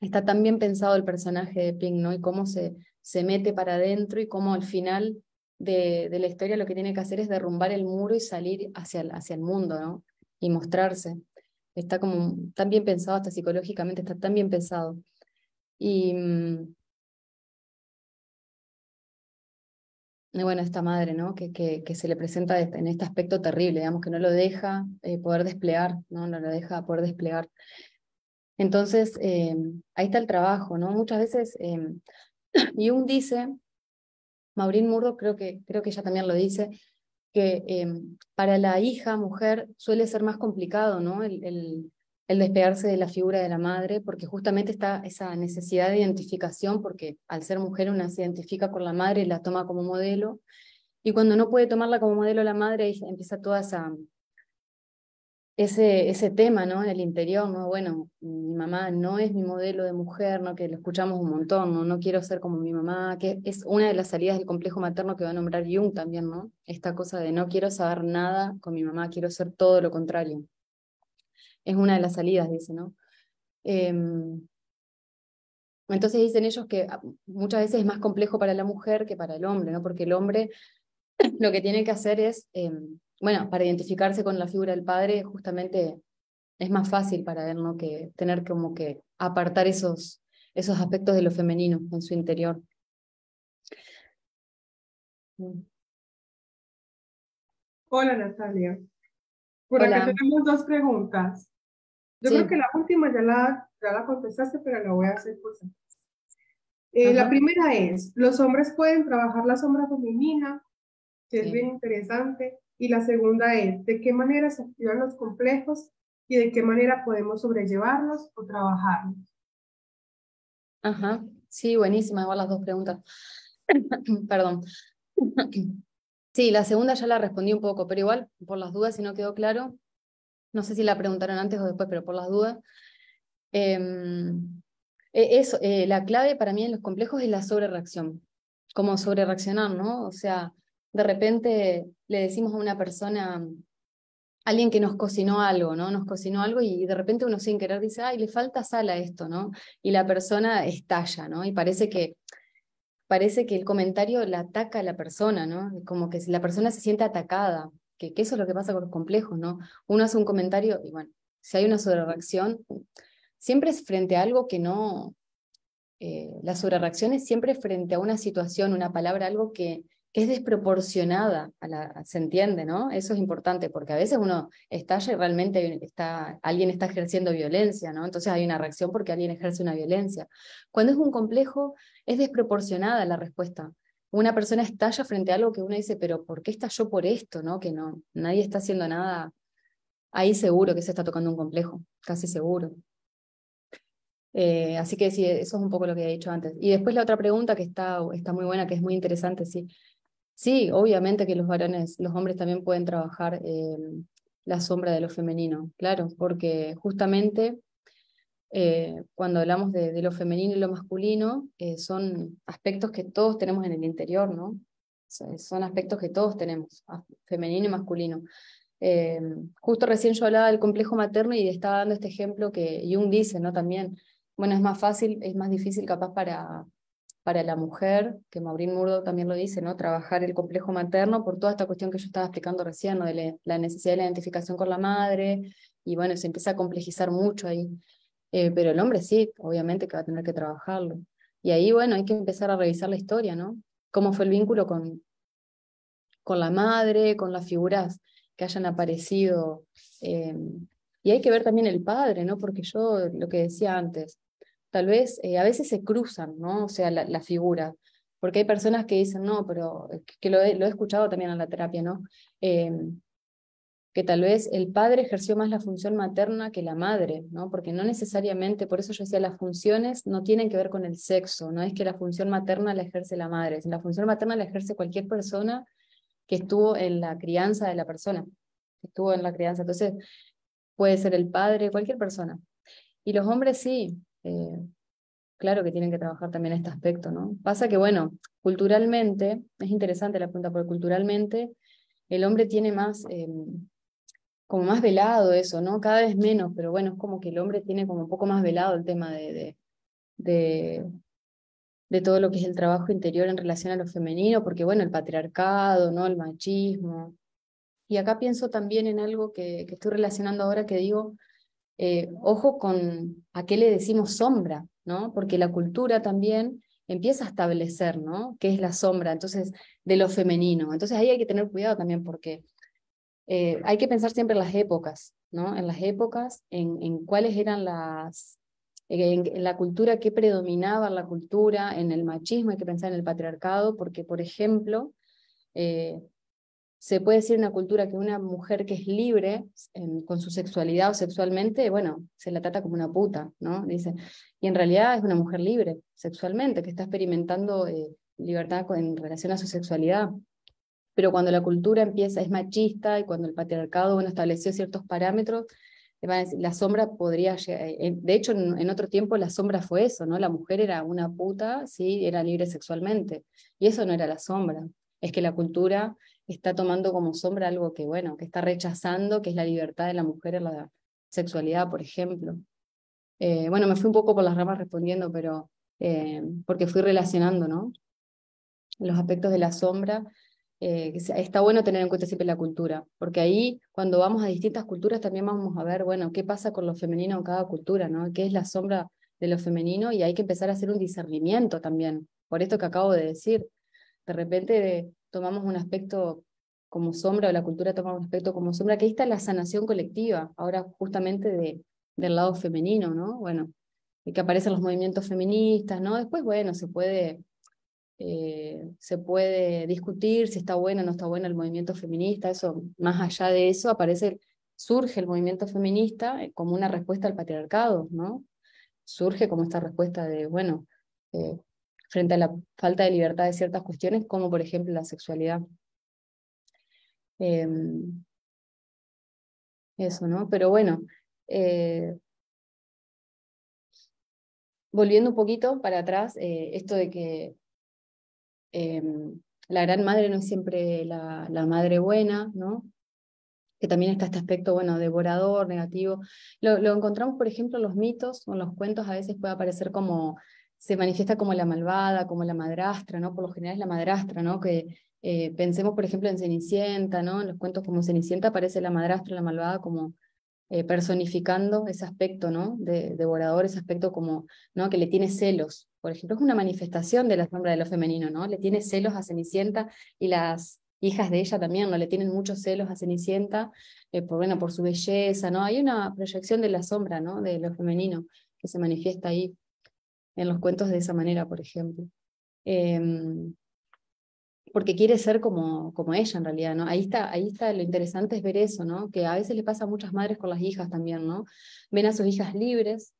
está tan bien pensado el personaje de Pink, ¿no? Y cómo se, se mete para adentro y cómo al final de, la historia lo que tiene que hacer es derrumbar el muro y salir hacia el, hacia el mundo, ¿no? Y mostrarse. Está como tan bien pensado, hasta psicológicamente está tan bien pensado. Y mm, bueno, esta madre, ¿no? Que, que, se le presenta en este aspecto terrible, digamos, que no lo deja eh, poder desplegar, ¿no? No lo deja poder desplegar. Entonces, eh, ahí está el trabajo, ¿no? Muchas veces, eh, [clears throat] Jung dice, Maureen Murdo creo que, creo que ella también lo dice, que eh, para la hija, mujer, suele ser más complicado, ¿no? El, el, el despegarse de la figura de la madre, porque justamente está esa necesidad de identificación, porque al ser mujer una se identifica con la madre y la toma como modelo, Y cuando no puede tomarla como modelo la madre, empieza toda esa, ese, ese tema ¿no? en el interior, ¿no? bueno, mi mamá no es mi modelo de mujer, ¿no? que lo escuchamos un montón, ¿no? no quiero ser como mi mamá, que es una de las salidas del complejo materno que va a nombrar Jung también, ¿no? esta cosa de no quiero saber nada con mi mamá, quiero ser todo lo contrario. Es una de las salidas, dice, ¿no? Em, entonces dicen ellos que ah, muchas veces es más complejo para la mujer que para el hombre, ¿no? porque el hombre [clears throat] lo que tiene que hacer es... Em, bueno, para identificarse con la figura del padre, justamente es más fácil para él, ¿no? Que tener como que apartar esos, esos aspectos de lo femenino en su interior. Mm. Hola Natalia. Por acá tenemos dos preguntas. Yo creo que la última ya la, ya la contestaste, pero la voy a hacer por eh, La primera es, ¿los hombres pueden trabajar la sombra femenina? Que es bien interesante. Y la segunda es, ¿de qué manera se activan los complejos y de qué manera podemos sobrellevarlos o trabajarlos? Ajá, sí, buenísima, igual las dos preguntas. [coughs] Perdón. [coughs] Sí, la segunda ya la respondí un poco, pero igual, por las dudas, si no quedó claro, no sé si la preguntaron antes o después, pero por las dudas. Em, e, eh, la clave para mí en los complejos es la sobrereacción, como sobrereaccionar, ¿no? O sea, de repente le decimos a una persona, alguien que nos cocinó algo, ¿no? Nos cocinó algo y de repente uno sin querer dice, ay, le falta sal a esto, ¿no? Y la persona estalla, ¿no? Y parece que, parece que el comentario la ataca a la persona, ¿no? Como que la persona se siente atacada, que, eso es lo que pasa con los complejos, ¿no? Uno hace un comentario y bueno, si hay una sobrereacción, siempre es frente a algo que no... Eh, la sobrereacción es siempre frente a una situación, una palabra, algo que, es desproporcionada, se entiende, ¿no? Eso es importante, porque a veces uno estalla y realmente está, alguien está ejerciendo violencia, ¿no? Entonces hay una reacción porque alguien ejerce una violencia. Cuando es un complejo, es desproporcionada la respuesta. Una persona estalla frente a algo que uno dice, pero ¿por qué estalló por esto, no? Que no, nadie está haciendo nada. Ahí seguro que se está tocando un complejo, casi seguro. Eh, así que sí, eso es un poco lo que he dicho antes. Y después la otra pregunta que está, está muy buena, que es muy interesante, sí. Sí, obviamente que los varones, los hombres también pueden trabajar la sombra de lo femenino, claro, porque justamente eh, cuando hablamos de, lo femenino y lo masculino, eh, son aspectos que todos tenemos en el interior, ¿no? son aspectos que todos tenemos, femenino y masculino. Eh, justo recién yo hablaba del complejo materno y estaba dando este ejemplo que Jung dice, ¿no? También, bueno, es más fácil, es más difícil capaz para, para la mujer, que Maureen Murdo también lo dice, ¿no? trabajar el complejo materno por toda esta cuestión que yo estaba explicando recién, ¿no? de la necesidad de la identificación con la madre, y bueno, se empieza a complejizar mucho ahí. Eh, pero el hombre sí, obviamente que va a tener que trabajarlo. Y ahí, bueno, hay que empezar a revisar la historia, ¿no? Cómo fue el vínculo con, con la madre, con las figuras que hayan aparecido. Eh, y hay que ver también el padre, ¿no? Porque yo, lo que decía antes, tal vez eh, a veces se cruzan, ¿no? O sea, la, figura, porque hay personas que dicen, no, pero que lo he, escuchado también en la terapia, ¿no? Em, que tal vez el padre ejerció más la función materna que la madre, ¿no? Porque no necesariamente, por eso yo decía, las funciones no tienen que ver con el sexo, no es que la función materna la ejerce la madre, la función materna la ejerce cualquier persona que estuvo en la crianza de la persona, que estuvo en la crianza. Entonces, puede ser el padre, cualquier persona. Y los hombres sí, eh, claro que tienen que trabajar también este aspecto, ¿no? Pasa que, bueno, culturalmente, es interesante la pregunta, porque culturalmente el hombre tiene más, em, como más velado eso, ¿no? Cada vez menos, pero bueno, es como que el hombre tiene como un poco más velado el tema de, de, de, todo lo que es el trabajo interior en relación a lo femenino, porque bueno, el patriarcado, ¿no? El machismo. Y acá pienso también en algo que, que estoy relacionando ahora que digo, eh, ojo con a qué le decimos sombra, ¿no? Porque la cultura también empieza a establecer, ¿no? ¿Qué es la sombra? Entonces, de lo femenino. Entonces ahí hay que tener cuidado también porque eh, hay que pensar siempre en las épocas, ¿no? En las épocas, en, cuáles eran las, en, la cultura, qué predominaba la cultura, en el machismo, hay que pensar en el patriarcado, porque, por ejemplo, eh, se puede decir una cultura que una mujer que es libre con su sexualidad o sexualmente, bueno, se la trata como una puta, ¿no? Dice, y en realidad es una mujer libre sexualmente, que está experimentando eh, libertad en relación a su sexualidad. pero cuando la cultura empieza, es machista y cuando el patriarcado bueno, estableció ciertos parámetros, la sombra podría eh, de hecho en, otro tiempo la sombra fue eso, ¿no? La mujer era una puta, sí, era libre sexualmente, y eso no era la sombra, es que la cultura está tomando como sombra algo que, bueno, que está rechazando, que es la libertad de la mujer en la sexualidad, por ejemplo. Eh, bueno, me fui un poco por las ramas respondiendo, pero eh, porque fui relacionando, ¿no? Los aspectos de la sombra eh, está bueno tener en cuenta siempre la cultura, porque ahí cuando vamos a distintas culturas también vamos a ver, bueno, qué pasa con lo femenino en cada cultura, ¿no? ¿Qué es la sombra de lo femenino? Y hay que empezar a hacer un discernimiento también, por esto que acabo de decir. De repente tomamos un aspecto como sombra, o la cultura toma un aspecto como sombra, que ahí está la sanación colectiva, ahora justamente de, del lado femenino, ¿no? Bueno, que aparecen los movimientos feministas, ¿no? Después, bueno, se puede eh, se puede discutir si está bueno o no está bueno el movimiento feminista, eso, más allá de eso, aparece, surge el movimiento feminista eh, como una respuesta al patriarcado, ¿no? Surge como esta respuesta de, bueno, eh, frente a la falta de libertad de ciertas cuestiones, como por ejemplo la sexualidad. Em, eso, ¿no? Pero bueno, volviendo un poquito para atrás, esto de que Em, la gran madre no es siempre la, madre buena, ¿no? que también está este aspecto, bueno, devorador, negativo. Lo, encontramos, por ejemplo, en los mitos o en los cuentos a veces puede aparecer como, se manifiesta como la malvada, como la madrastra, ¿no? Por lo general es la madrastra, ¿no? Que eh, pensemos, por ejemplo, en Cenicienta, ¿no? En los cuentos como Cenicienta aparece la madrastra, la malvada, como eh, personificando ese aspecto, ¿no? De devorador, ese aspecto como, ¿no? Que le tiene celos, por ejemplo, es una manifestación de la sombra de lo femenino, ¿no? Le tiene celos a Cenicienta y las hijas de ella también, ¿no? Le tienen muchos celos a Cenicienta eh, por, bueno, por su belleza, ¿no? Hay una proyección de la sombra, ¿no? De lo femenino que se manifiesta ahí en los cuentos de esa manera, por ejemplo. Em, porque quiere ser como, como ella en realidad, ¿no? Ahí está, ahí está lo interesante es ver eso, ¿no? Que a veces le pasa a muchas madres con las hijas también, ¿no? Ven a sus hijas libres,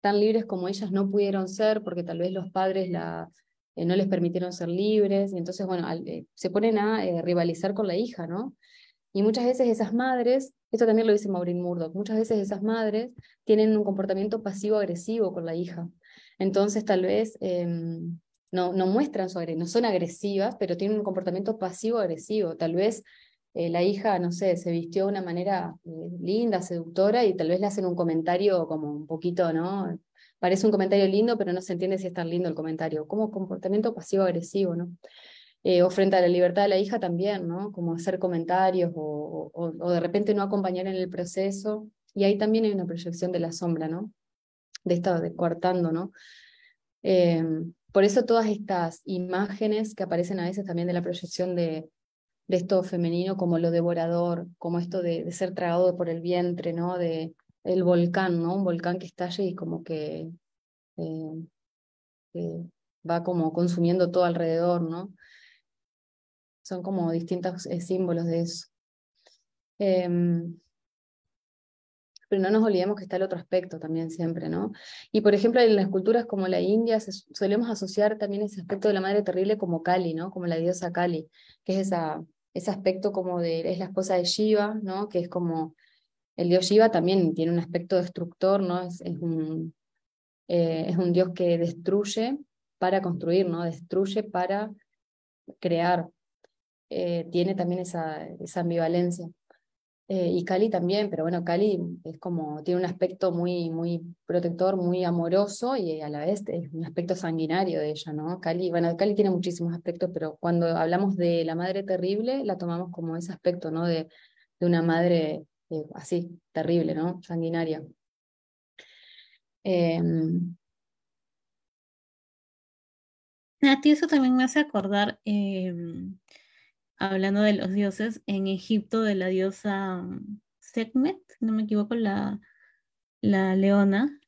tan libres como ellas no pudieron ser, porque tal vez los padres la, eh, no les permitieron ser libres, y entonces, bueno, eh, se ponen a eh, rivalizar con la hija, ¿no? Y muchas veces esas madres, esto también lo dice Maureen Murdoch, muchas veces esas madres tienen un comportamiento pasivo-agresivo con la hija. Entonces, tal vez em, no, no muestran su agresión, no son agresivas, pero tienen un comportamiento pasivo-agresivo. Tal vez eh, la hija, no sé, se vistió de una manera eh, linda, seductora, y tal vez le hacen un comentario como un poquito, ¿no? Parece un comentario lindo, pero no se entiende si es tan lindo el comentario, como comportamiento pasivo-agresivo, ¿no? Eh, o frente a la libertad de la hija también, ¿no? Como hacer comentarios o, o, de repente no acompañar en el proceso. Y ahí también hay una proyección de la sombra, ¿no? De esta, de coartando, ¿no? por eso todas estas imágenes que aparecen a veces también de la proyección de, de esto femenino como lo devorador, como esto de, ser tragado por el vientre, ¿no? De el volcán, ¿no? Un volcán que estalla y como que eh, va como consumiendo todo alrededor, ¿no? Son como distintos eh, símbolos de eso. Em, pero no nos olvidemos que está el otro aspecto también siempre, ¿no? Y por ejemplo, en las culturas como la India solemos asociar también ese aspecto de la madre terrible como Kali, ¿no? Como la diosa Kali, que es esa, ese aspecto como de, es la esposa de Shiva, ¿no? Que es como, el dios Shiva también tiene un aspecto destructor, ¿no? Es, es un, eh, es un dios que destruye para construir, ¿no? Destruye para crear. Eh, tiene también esa, esa ambivalencia. Eh, y Cali también, pero bueno, Cali es como, tiene un aspecto muy, muy protector, muy amoroso y a la vez es un aspecto sanguinario de ella, ¿no? Cali, bueno, Cali tiene muchísimos aspectos, pero cuando hablamos de la madre terrible, la tomamos como ese aspecto, ¿no? De, una madre eh, así, terrible, ¿no? Sanguinaria. Eh, a ti eso también me hace acordar em, hablando de los dioses, en Egipto de la diosa mm, Sekhmet, no me equivoco, la, la leona,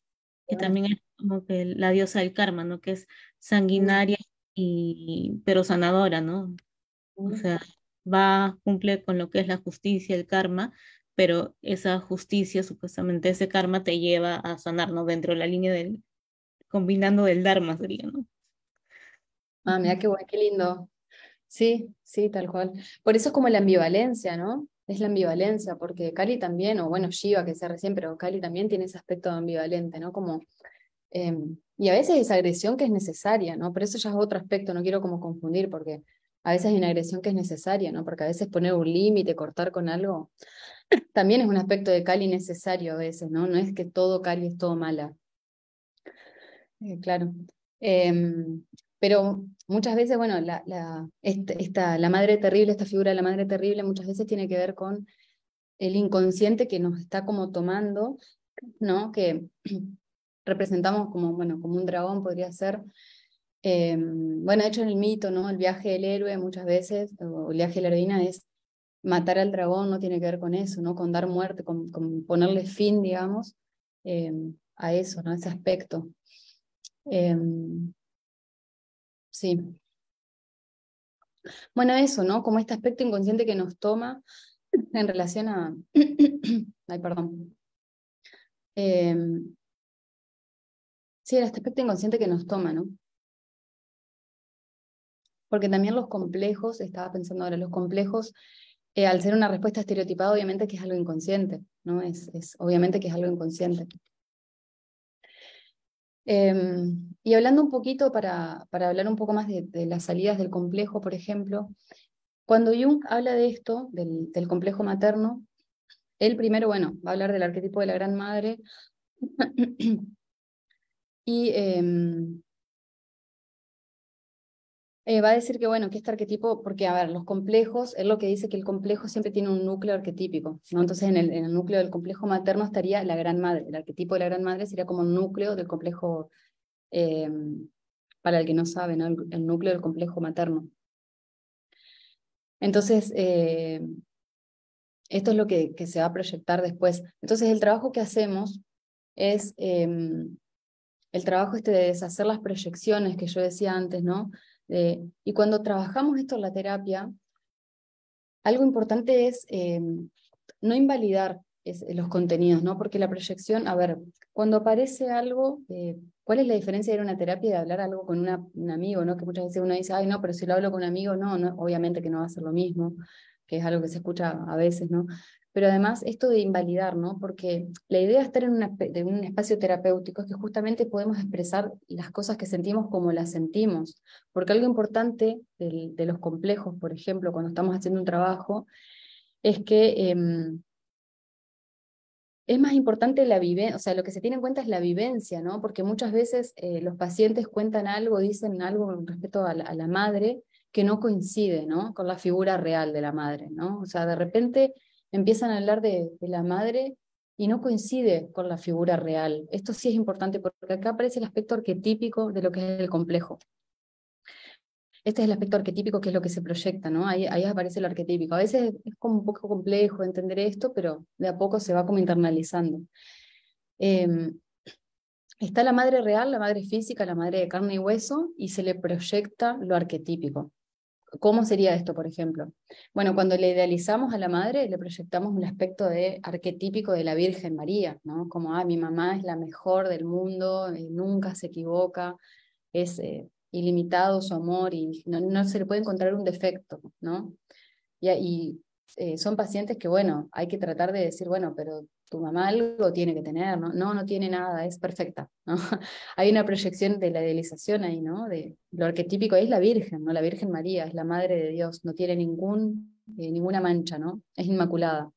que también es como que la diosa del karma, ¿no? Que es sanguinaria y pero sanadora, ¿no? O sea, va, cumple con lo que es la justicia, el karma, pero esa justicia, supuestamente ese karma te lleva a sanar, ¿no? Dentro de la línea del, combinando del Dharma sería, ¿no? Ah, mira qué bueno, qué lindo. Sí, sí, tal cual. Por eso es como la ambivalencia, ¿no? Es la ambivalencia, porque Cali también, o bueno, Shiva que sea recién, pero Cali también tiene ese aspecto ambivalente, ¿no? Como, em, y a veces esa agresión que es necesaria, ¿no? Pero eso ya es otro aspecto, no quiero como confundir, porque a veces hay una agresión que es necesaria, ¿no? Porque a veces poner un límite, cortar con algo, [coughs] también es un aspecto de Cali necesario a veces, ¿no? No es que todo Cali es todo mala. Eh, claro. Em, pero muchas veces, bueno, la, la, esta, la madre terrible, esta figura de la madre terrible, muchas veces tiene que ver con el inconsciente que nos está como tomando, ¿no? Que [clears throat] representamos como, bueno, como un dragón podría ser. Em, bueno, de hecho en el mito, ¿no? El viaje del héroe muchas veces, o el viaje de la heroína es matar al dragón, no tiene que ver con eso, ¿no? Con dar muerte, con, ponerle fin, digamos, em, a eso, ¿no? Ese aspecto. Em, Sí. Bueno, eso, ¿no? Como este aspecto inconsciente que nos toma en relación a... [coughs] Ay, perdón. Em, sí, este aspecto inconsciente que nos toma, ¿no? Porque también los complejos, estaba pensando ahora, los complejos, eh, al ser una respuesta estereotipada, obviamente que es algo inconsciente, ¿no? Es, es, obviamente que es algo inconsciente. Em, y hablando un poquito, para, para hablar un poco más de, las salidas del complejo, por ejemplo, cuando Jung habla de esto, del, complejo materno, él primero, bueno, va a hablar del arquetipo de la gran madre, [clears throat] y em, eh, va a decir que, bueno, que este arquetipo, porque, a ver, los complejos, es lo que dice que el complejo siempre tiene un núcleo arquetípico, ¿no? Entonces, en el, núcleo del complejo materno estaría la gran madre. El arquetipo de la gran madre sería como un núcleo del complejo, eh, para el que no sabe, ¿no? El, núcleo del complejo materno. Entonces, eh, esto es lo que, que, se va a proyectar después. Entonces, el trabajo que hacemos es el trabajo este de deshacer las proyecciones que yo decía antes, ¿no? Y cuando trabajamos esto en la terapia, algo importante es eh, no invalidar los contenidos, ¿no? Porque la proyección, a ver, cuando aparece algo, eh, ¿cuál es la diferencia de ir a una terapia y de hablar algo con un amigo, ¿no? Que muchas veces uno dice, ay, no, pero si lo hablo con un amigo, no, no, obviamente que no va a ser lo mismo, que es algo que se escucha a veces, ¿no? Pero además esto de invalidar, ¿no? Porque la idea de estar en, un espacio terapéutico es que justamente podemos expresar las cosas que sentimos como las sentimos, porque algo importante de, los complejos, por ejemplo, cuando estamos haciendo un trabajo, es que em, es más importante la vivencia, o sea, lo que se tiene en cuenta es la vivencia, ¿no? Porque muchas veces eh, los pacientes cuentan algo, dicen algo con respecto a la, a la madre que no coincide, ¿no? Con la figura real de la madre, ¿no? O sea, de repente empiezan a hablar de, la madre y no coincide con la figura real. Esto sí es importante porque acá aparece el aspecto arquetípico de lo que es el complejo. Este es el aspecto arquetípico que es lo que se proyecta, ¿no? Ahí, ahí aparece el arquetípico. A veces es como un poco complejo entender esto, pero de a poco se va como internalizando. Em, está la madre real, la madre física, la madre de carne y hueso, y se le proyecta lo arquetípico. ¿Cómo sería esto, por ejemplo? Bueno, cuando le idealizamos a la madre, le proyectamos un aspecto de arquetípico de la Virgen María, ¿no? Como, ah, mi mamá es la mejor del mundo, eh, nunca se equivoca, es eh, ilimitado su amor y no, se le puede encontrar un defecto, ¿no? Y, eh, son pacientes que, bueno, hay que tratar de decir, bueno, pero tu mamá algo tiene que tener, ¿no? No, no tiene nada, es perfecta, ¿no? [laughs] Hay una proyección de la idealización ahí, ¿no? De lo arquetípico es la Virgen, ¿no? La Virgen María es la Madre de Dios, no tiene ningún, eh, ninguna mancha, ¿no? Es inmaculada.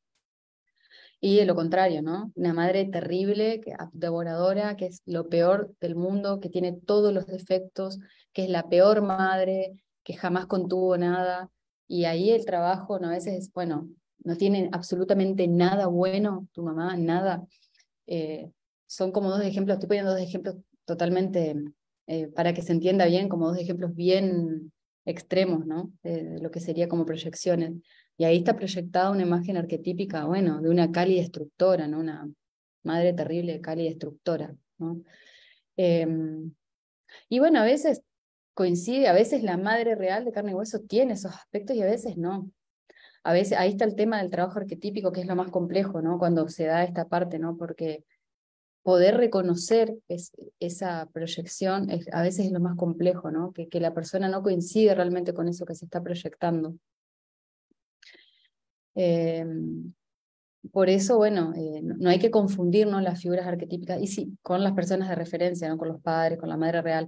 Y de lo contrario, ¿no? Una madre terrible, devoradora, que es lo peor del mundo, que tiene todos los defectos, que es la peor madre, que jamás contuvo nada. Y ahí el trabajo, ¿no? A veces es, bueno, no tienen absolutamente nada bueno, tu mamá, nada. Eh, son como dos ejemplos, estoy poniendo dos ejemplos totalmente eh, para que se entienda bien, como dos ejemplos bien extremos, ¿no? De, lo que sería como proyecciones. Y ahí está proyectada una imagen arquetípica, bueno, de una Cali destructora, ¿no? Una madre terrible Cali destructora, ¿no? Em, y bueno, a veces coincide, a veces la madre real de carne y hueso tiene esos aspectos y a veces no a veces ahí está el tema del trabajo arquetípico, que es lo más complejo, ¿no? Cuando se da esta parte, ¿no? Porque poder reconocer esa proyección a veces es lo más complejo, ¿no? Que, que la persona no coincide realmente con eso que se está proyectando. Em, por eso, bueno, eh, no, hay que confundirnos las figuras arquetípicas y sí, con las personas de referencia, ¿no? con los padres, con la madre real.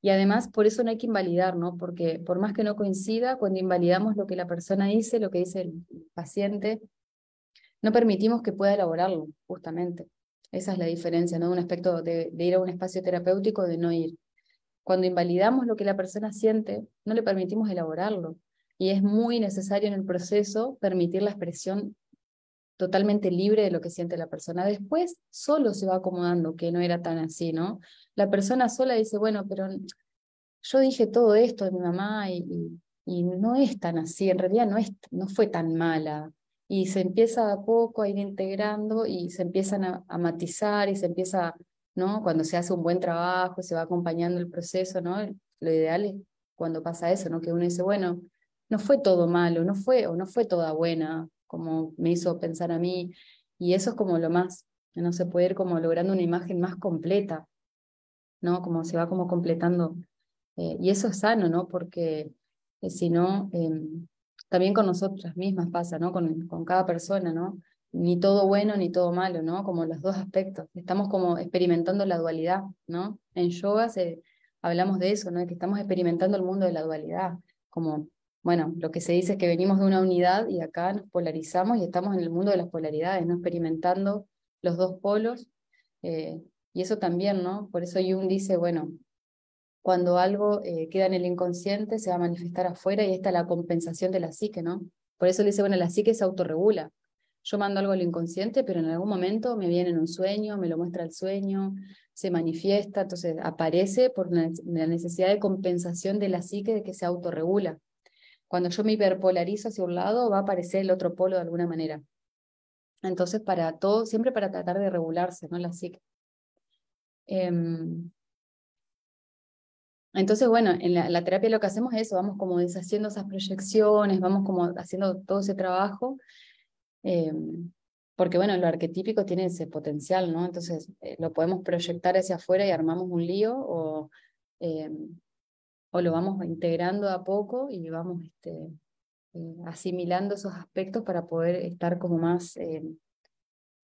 Y además, por eso no hay que invalidar, ¿no? porque por más que no coincida, cuando invalidamos lo que la persona dice, lo que dice el paciente, no permitimos que pueda elaborarlo, justamente. Esa es la diferencia, ¿no? Un aspecto de, de ir a un espacio terapéutico de no ir. Cuando invalidamos lo que la persona siente, no le permitimos elaborarlo. Y es muy necesario en el proceso permitir la expresión totalmente libre de lo que siente la persona. Después solo se va acomodando, que no era tan así, ¿no? La persona sola dice, bueno, pero yo dije todo esto de mi mamá y, y, no es tan así, en realidad no, es, no fue tan mala. Y se empieza a poco a ir integrando y se empiezan a, a matizar y se empieza, ¿no? Cuando se hace un buen trabajo, se va acompañando el proceso, ¿no? Lo ideal es cuando pasa eso, ¿no? Que uno dice, bueno, no fue todo malo, no fue, o no fue toda buena, como me hizo pensar a mí, y eso es como lo más, no se puede ir como logrando una imagen más completa, ¿no? Como se va como completando, eh, y eso es sano, ¿no? Porque eh, si no, em, también con nosotras mismas pasa, ¿no? Con, con cada persona, ¿no? Ni todo bueno ni todo malo, ¿no? Como los dos aspectos. Estamos como experimentando la dualidad, ¿no? En yoga se, hablamos de eso, ¿no? Que estamos experimentando el mundo de la dualidad, como bueno, lo que se dice es que venimos de una unidad y acá nos polarizamos y estamos en el mundo de las polaridades, ¿no? Experimentando los dos polos. Eh, y eso también, ¿no? Por eso Jung dice, bueno, cuando algo eh, queda en el inconsciente se va a manifestar afuera y esta es la compensación de la psique, ¿no? Por eso le dice, bueno, la psique se autorregula. Yo mando algo al inconsciente, pero en algún momento me viene en un sueño, me lo muestra el sueño, se manifiesta, entonces aparece por la necesidad de compensación de la psique de que se autorregula. Cuando yo me hiperpolarizo hacia un lado, va a aparecer el otro polo de alguna manera. Entonces, para todo, siempre para tratar de regularse, ¿no? La psique. Em, entonces, bueno, en la, terapia lo que hacemos es eso, vamos como deshaciendo esas proyecciones, vamos como haciendo todo ese trabajo, em, porque bueno, lo arquetípico tiene ese potencial, ¿no? Entonces, eh, lo podemos proyectar hacia afuera y armamos un lío, o em, o lo vamos integrando a poco y vamos este, eh, asimilando esos aspectos para poder estar como más, eh,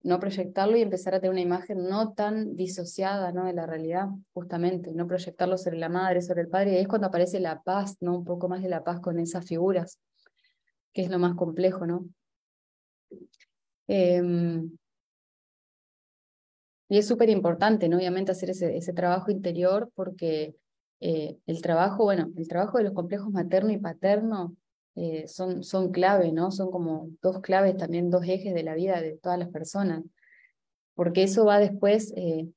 no proyectarlo y empezar a tener una imagen no tan disociada ¿no? de la realidad, justamente, no proyectarlo sobre la madre, sobre el padre, y es cuando aparece la paz, ¿no? un poco más de la paz con esas figuras, que es lo más complejo, ¿no? Em, y es súper importante, ¿no? Obviamente, hacer ese, ese trabajo interior porque eh, el trabajo, bueno, el trabajo de los complejos materno y paterno eh, son, son clave, ¿no? Son como dos claves, también dos ejes de la vida de todas las personas, porque eso va después eh,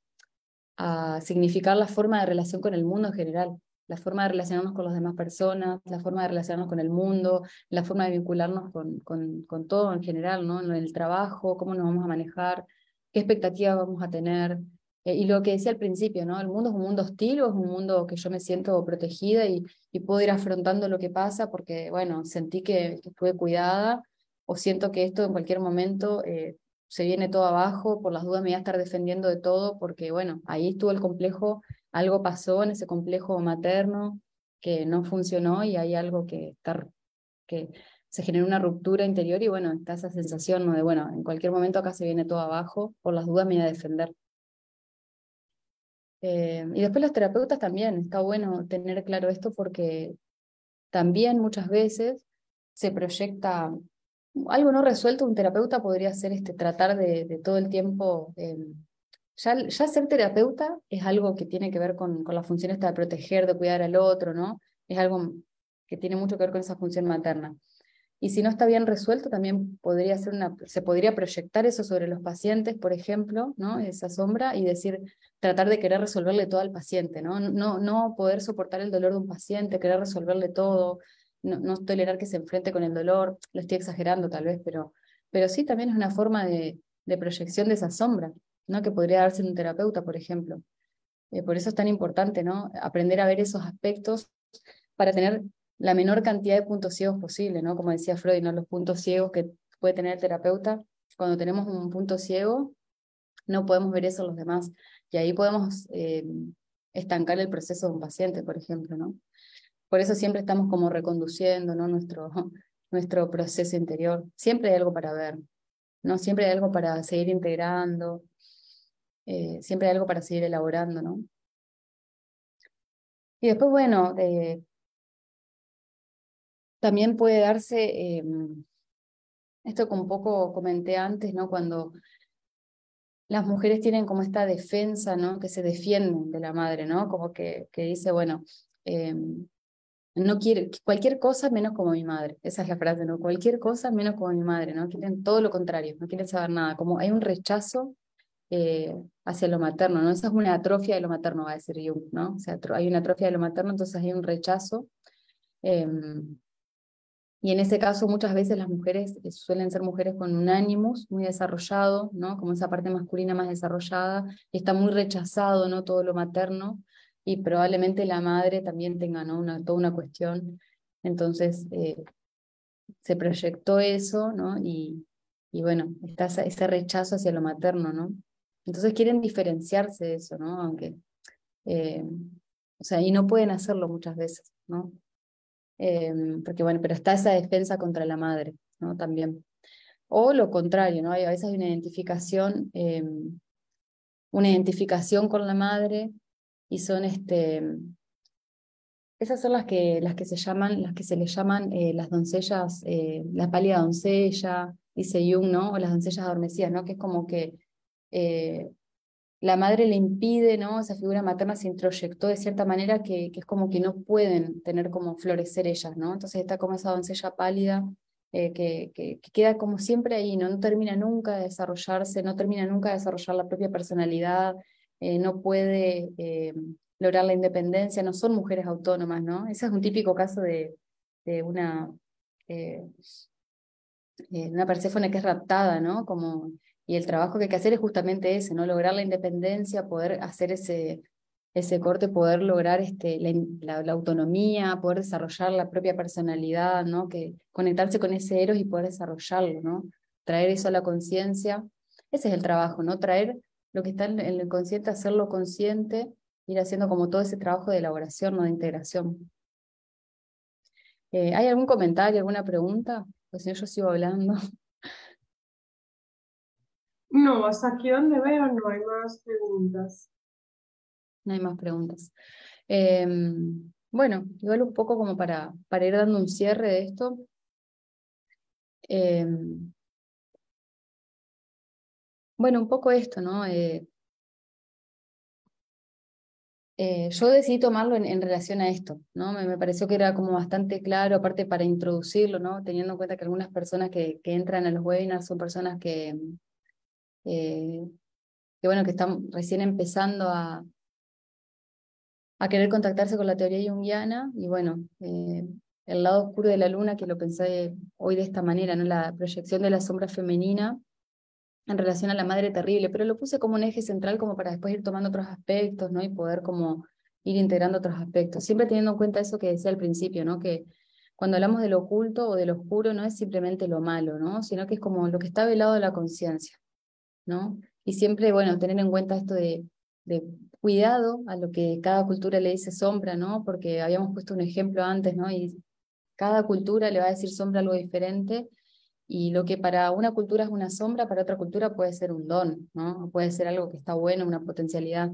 a significar la forma de relación con el mundo en general, la forma de relacionarnos con las demás personas, la forma de relacionarnos con el mundo, la forma de vincularnos con, con, con todo en general, ¿no? En el trabajo, cómo nos vamos a manejar, qué expectativas vamos a tener, eh, y lo que decía al principio, ¿no? El mundo es un mundo hostil o es un mundo que yo me siento protegida y, puedo ir afrontando lo que pasa porque, bueno, sentí que, estuve cuidada o siento que esto en cualquier momento eh, se viene todo abajo, por las dudas me voy a estar defendiendo de todo porque, bueno, ahí estuvo el complejo, algo pasó en ese complejo materno que no funcionó y hay algo que está, que se genera una ruptura interior y bueno, está esa sensación ¿no? de, bueno, en cualquier momento acá se viene todo abajo, por las dudas me voy a defender. Eh, y después los terapeutas también, está bueno tener claro esto porque también muchas veces se proyecta algo no resuelto, un terapeuta podría ser este, tratar de, todo el tiempo, eh, ya, ya ser terapeuta es algo que tiene que ver con, con la función esta de proteger, de cuidar al otro, ¿no? Es algo que tiene mucho que ver con esa función materna. Y si no está bien resuelto, también podría ser una, se podría proyectar eso sobre los pacientes, por ejemplo, ¿no? esa sombra, y decir, tratar de querer resolverle todo al paciente, ¿no? No, no poder soportar el dolor de un paciente, querer resolverle todo, no, no tolerar que se enfrente con el dolor, lo estoy exagerando tal vez, pero, pero sí también es una forma de, de proyección de esa sombra, ¿no? que podría darse en un terapeuta, por ejemplo. Eh, por eso es tan importante ¿no? aprender a ver esos aspectos para tener la menor cantidad de puntos ciegos posible, ¿no? Como decía Freud, ¿no? Los puntos ciegos que puede tener el terapeuta. Cuando tenemos un punto ciego, no podemos ver eso en los demás. Y ahí podemos eh, estancar el proceso de un paciente, por ejemplo, ¿no? Por eso siempre estamos como reconduciendo ¿no? nuestro, [laughs] nuestro proceso interior. Siempre hay algo para ver, ¿no? Siempre hay algo para seguir integrando, eh, siempre hay algo para seguir elaborando, ¿no? Y después, bueno, eh, también puede darse, em, esto como un poco comenté antes, ¿no? Cuando las mujeres tienen como esta defensa, ¿no? Que se defienden de la madre, ¿no? Como que, que dice, bueno, em, no quiere, cualquier cosa menos como mi madre. Esa es la frase, ¿no? Cualquier cosa menos como mi madre, ¿no? Quieren todo lo contrario, no quieren saber nada. Como hay un rechazo eh, hacia lo materno, ¿no? Esa es una atrofia de lo materno, va a decir Jung, ¿no? O sea, hay una atrofia de lo materno, entonces hay un rechazo. Em, y en ese caso, muchas veces las mujeres eh, suelen ser mujeres con un ánimos muy desarrollado, ¿no? Como esa parte masculina más desarrollada, y está muy rechazado, ¿no? Todo lo materno, y probablemente la madre también tenga, ¿no? Una, toda una cuestión. Entonces, eh, se proyectó eso, ¿no? Y, y bueno, está ese rechazo hacia lo materno, ¿no? Entonces quieren diferenciarse eso, ¿no? Aunque, eh, o sea, y no pueden hacerlo muchas veces, ¿no? Em, porque bueno, pero está esa defensa contra la madre, ¿no? También. O lo contrario, ¿no? Hay, a veces hay una identificación, em, una identificación con la madre y son este, esas son las que, las que se llaman, las que se le llaman eh, las doncellas, eh, la pálida doncella, dice Jung, ¿no? O las doncellas adormecidas, ¿no? Que es como que eh, la madre le impide, ¿no? Esa figura materna se introyectó de cierta manera que, que, es como que no pueden tener como florecer ellas, ¿no? Entonces está como esa doncella pálida eh, que, que, queda como siempre ahí, ¿no? No termina nunca de desarrollarse, no termina nunca de desarrollar la propia personalidad, eh, no puede eh, lograr la independencia, no son mujeres autónomas, ¿no? Ese es un típico caso de, de una, una que es raptada, ¿no? Como y el trabajo que hay que hacer es justamente ese, ¿no? Lograr la independencia, poder hacer ese, ese corte, poder lograr este, la, autonomía, poder desarrollar la propia personalidad, ¿no? Que conectarse con ese eros y poder desarrollarlo, ¿no? Traer eso a la conciencia. Ese es el trabajo, ¿no? Traer lo que está en el inconsciente, hacerlo consciente, ir haciendo como todo ese trabajo de elaboración, ¿no? De integración. Eh, ¿Hay algún comentario, alguna pregunta? Pues si no, yo sigo hablando. No, hasta aquí donde veo no hay más preguntas. No hay más preguntas. Em, bueno, igual un poco como para, para ir dando un cierre de esto. Em, bueno, un poco esto, ¿no? Eh, eh, yo decidí tomarlo en, relación a esto, ¿no? Me, me, pareció que era como bastante claro, aparte para introducirlo, ¿no? Teniendo en cuenta que algunas personas que, que entran a los webinars son personas que, eh, que bueno, que están recién empezando a, a querer contactarse con la teoría junguiana, y bueno, eh, el lado oscuro de la luna, que lo pensé hoy de esta manera, ¿no? la proyección de la sombra femenina en relación a la madre terrible, pero lo puse como un eje central como para después ir tomando otros aspectos, ¿no? Y poder como ir integrando otros aspectos. Siempre teniendo en cuenta eso que decía al principio, ¿no? Que cuando hablamos de lo oculto o de lo oscuro no es simplemente lo malo, ¿no? Sino que es como lo que está velado de la conciencia. Y siempre, bueno, tener en cuenta esto de, de, cuidado a lo que cada cultura le dice sombra, ¿no? Porque habíamos puesto un ejemplo antes, ¿no? Y cada cultura le va a decir sombra algo diferente, y lo que para una cultura es una sombra, para otra cultura puede ser un don, ¿no? Puede ser algo que está bueno, una potencialidad.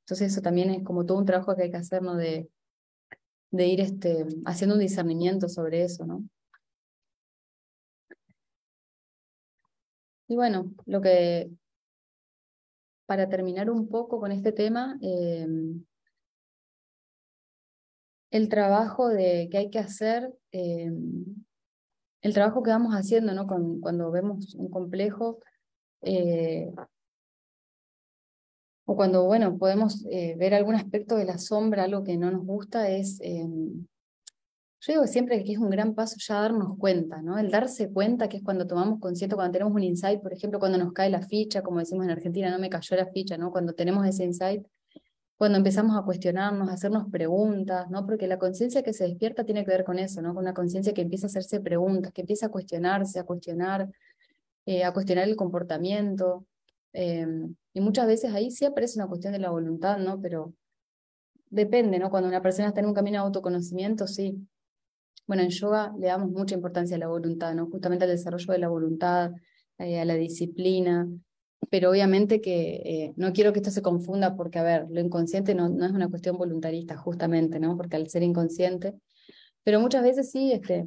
Entonces eso también es como todo un trabajo que hay que hacer, ¿no? De, de ir este, haciendo un discernimiento sobre eso, ¿no? Y bueno, lo que, para terminar un poco con este tema, eh, el trabajo de, que hay que hacer, eh, el trabajo que vamos haciendo ¿no? Cuando vemos un complejo, eh, o cuando bueno, podemos ver algún aspecto de la sombra, algo que no nos gusta, es yo digo siempre que es un gran paso ya darnos cuenta, ¿no? El darse cuenta, que es cuando tomamos conciencia, cuando tenemos un insight, por ejemplo, cuando nos cae la ficha, como decimos en Argentina, no me cayó la ficha, ¿no? Cuando tenemos ese insight, cuando empezamos a cuestionarnos, a hacernos preguntas, ¿no? Porque la conciencia que se despierta tiene que ver con eso, ¿no? Con una conciencia que empieza a hacerse preguntas, que empieza a cuestionarse, a cuestionar, eh, a cuestionar el comportamiento. Em, Y muchas veces ahí sí aparece una cuestión de la voluntad, ¿no? Pero depende, ¿no? Cuando una persona está en un camino de autoconocimiento, sí. Bueno, en yoga le damos mucha importancia a la voluntad, ¿no? Justamente al desarrollo de la voluntad, eh, a la disciplina, pero obviamente que eh, no quiero que esto se confunda porque, a ver, lo inconsciente no, no es una cuestión voluntarista, justamente, ¿no? Porque al ser inconsciente, pero muchas veces sí, este,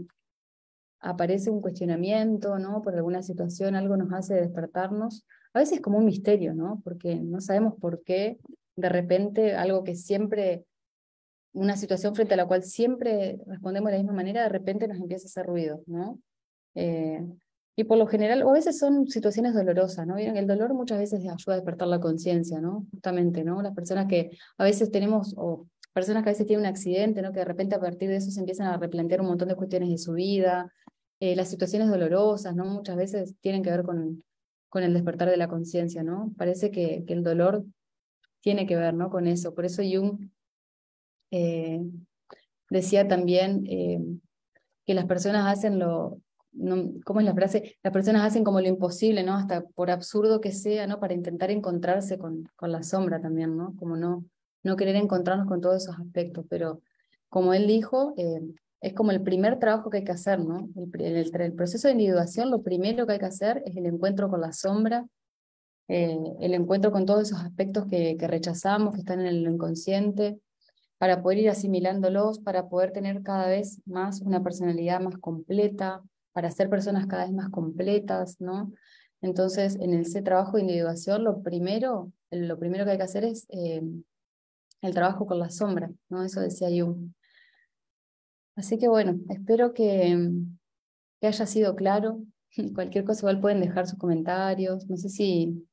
aparece un cuestionamiento, ¿no? Por alguna situación, algo nos hace despertarnos. A veces como un misterio, ¿no? Porque no sabemos por qué de repente algo que siempre, una situación frente a la cual siempre respondemos de la misma manera, de repente nos empieza a hacer ruido, ¿no? Eh, y por lo general, o a veces son situaciones dolorosas, ¿no? El dolor muchas veces ayuda a despertar la conciencia, ¿no? Justamente, ¿no? Las personas que a veces tenemos, o personas que a veces tienen un accidente, ¿no? Que de repente a partir de eso se empiezan a replantear un montón de cuestiones de su vida. Eh, las situaciones dolorosas, ¿no? Muchas veces tienen que ver con, con el despertar de la conciencia, ¿no? Parece que, que, el dolor tiene que ver, ¿no? Con eso. Por eso Jung eh, decía también eh, que las personas hacen lo, ¿cómo es la frase? Las personas hacen como lo imposible, ¿no? Hasta por absurdo que sea, ¿no? Para intentar encontrarse con, con la sombra también, ¿no? Como no, no querer encontrarnos con todos esos aspectos, pero como él dijo, eh, es como el primer trabajo que hay que hacer, ¿no? El, el, proceso de individuación, lo primero que hay que hacer es el encuentro con la sombra, el encuentro con todos esos aspectos que, que rechazamos, que están en el inconsciente, para poder ir asimilándolos, para poder tener cada vez más una personalidad más completa, para ser personas cada vez más completas, ¿no? Entonces, en ese trabajo de individuación, lo primero, lo primero que hay que hacer es eh, el trabajo con la sombra, ¿no? Eso decía Jung. Así que bueno, espero que, que haya sido claro. [laughs] Cualquier cosa igual pueden dejar sus comentarios. No sé si,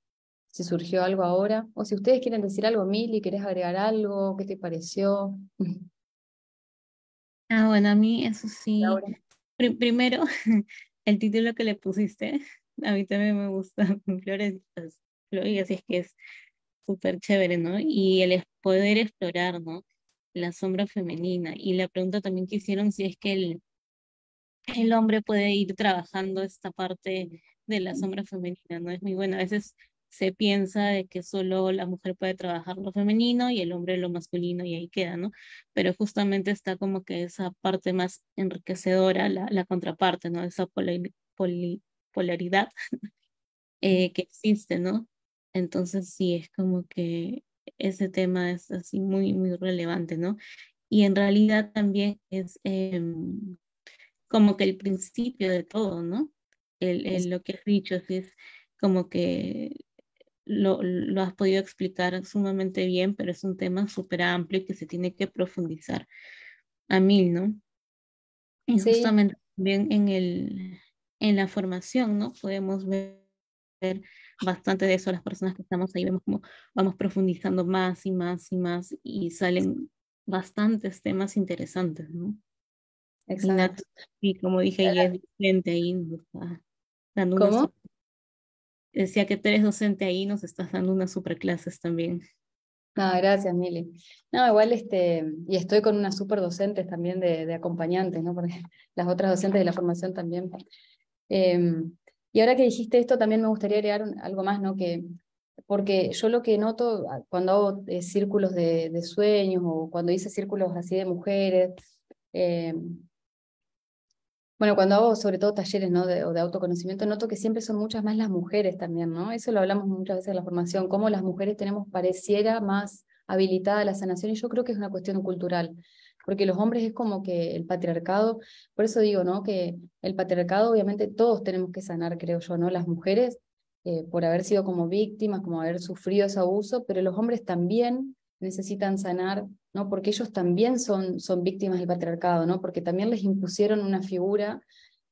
si surgió algo ahora. O si ustedes quieren decir algo, Mili, ¿querés agregar algo? ¿Qué te pareció? [laughs] Ah, bueno, a mí eso sí primero, [laughs] el título que le pusiste, a mí también me gusta, [laughs] Flores, y así es que es súper chévere, ¿no? Y el poder explorar, ¿no? La sombra femenina. Y la pregunta también que hicieron si es que el, el hombre puede ir trabajando esta parte de la sombra femenina, ¿no? Es muy bueno. A veces se piensa de que solo la mujer puede trabajar lo femenino y el hombre lo masculino y ahí queda, ¿no? Pero justamente está como que esa parte más enriquecedora, la, contraparte, ¿no? Esa polaridad [laughs] eh, que existe, ¿no? Entonces sí, es como que ese tema es así muy, muy relevante, ¿no? Y en realidad también es em, como que el principio de todo, ¿no? El, el, lo que has dicho es como que lo, lo, has podido explicar sumamente bien, pero es un tema súper amplio y que se tiene que profundizar a mil, ¿no? Y justamente también en, el, en la formación, ¿no? Podemos ver bastante de eso, las personas que estamos ahí, vemos como vamos profundizando más y más y más y salen bastantes temas interesantes, ¿no? Exacto. Y como dije, ella es docente ahí, dando ¿Cómo? Decía que tú eres docente ahí, nos estás dando unas super clases también. No, gracias, Mili. No, igual este, y estoy con unas super docentes también de, acompañantes, ¿no? Porque [laughs] las otras docentes de la formación también. Em, y ahora que dijiste esto, también me gustaría agregar algo más, ¿no? Que, porque yo lo que noto ah, cuando hago eh, círculos de, sueños o cuando hice círculos así de mujeres, eh, bueno, cuando hago sobre todo talleres de autoconocimiento, noto que siempre son muchas más las mujeres también, ¿no? Eso lo hablamos muchas veces en la formación, cómo las mujeres tenemos pareciera más habilitada la sanación, y yo creo que es una cuestión cultural, porque los hombres es como que el patriarcado, por eso digo, ¿no? Que el patriarcado, obviamente, todos tenemos que sanar, creo yo, ¿no? Las mujeres, eh, por haber sido como víctimas, como haber sufrido ese abuso, pero los hombres también necesitan sanar, ¿no? Porque ellos también son, son víctimas del patriarcado, ¿no? Porque también les impusieron una figura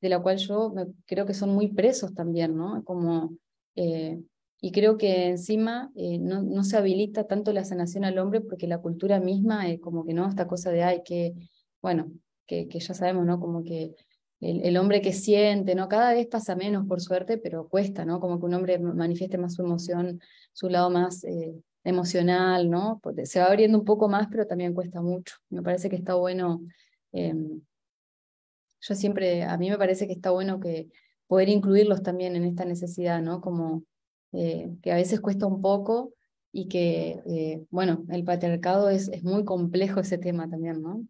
de la cual yo creo que son muy presos también, ¿no? Como, eh, y creo que encima eh, no, no, se habilita tanto la sanación al hombre porque la cultura misma es como que, ¿no? Esta cosa de, ay, que, bueno, que, que ya sabemos, ¿no? Como que el, el, hombre que siente, ¿no? Cada vez pasa menos, por suerte, pero cuesta, ¿no? Como que un hombre manifieste más su emoción, su lado más... Eh, emocional, ¿no? Se va abriendo un poco más, pero también cuesta mucho. Me parece que está bueno, em, yo siempre, a mí me parece que está bueno que poder incluirlos también en esta necesidad, ¿no? Como eh, que a veces cuesta un poco y que, eh, bueno, el patriarcado es, es muy complejo ese tema también, ¿no?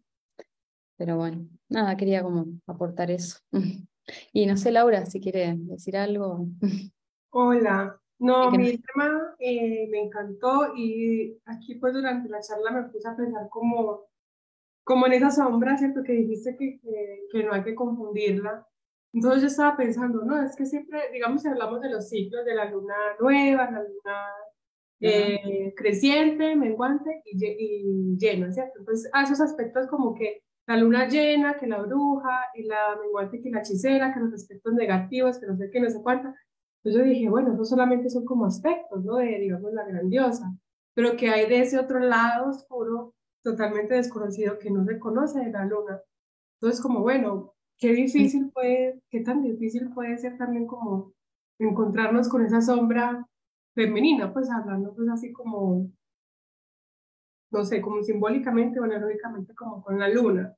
Pero bueno, nada, quería como aportar eso. [laughs] Y no sé, Laura, si quiere decir algo. [laughs] Hola, no, mi tema eh, me encantó y aquí pues durante la charla me puse a pensar como, como en esa sombra, ¿cierto? Que dijiste que, que, no hay que confundirla. Entonces yo estaba pensando, no, es que siempre, digamos, si hablamos de los ciclos de la luna nueva, la luna eh, creciente, menguante y, y llena, ¿cierto? Entonces a esos aspectos como que la luna llena, que la bruja, y la menguante, que la hechicera, que los aspectos negativos, que no sé qué, no sé cuánto. Entonces yo dije, bueno, eso solamente son como aspectos, ¿no? De, digamos, la grandiosa, pero que hay de ese otro lado oscuro, totalmente desconocido, que no se conoce de la luna. Entonces, como, bueno, qué difícil puede, qué tan difícil puede ser también como encontrarnos con esa sombra femenina, pues hablando pues así como no sé, como simbólicamente o analógicamente como con la luna.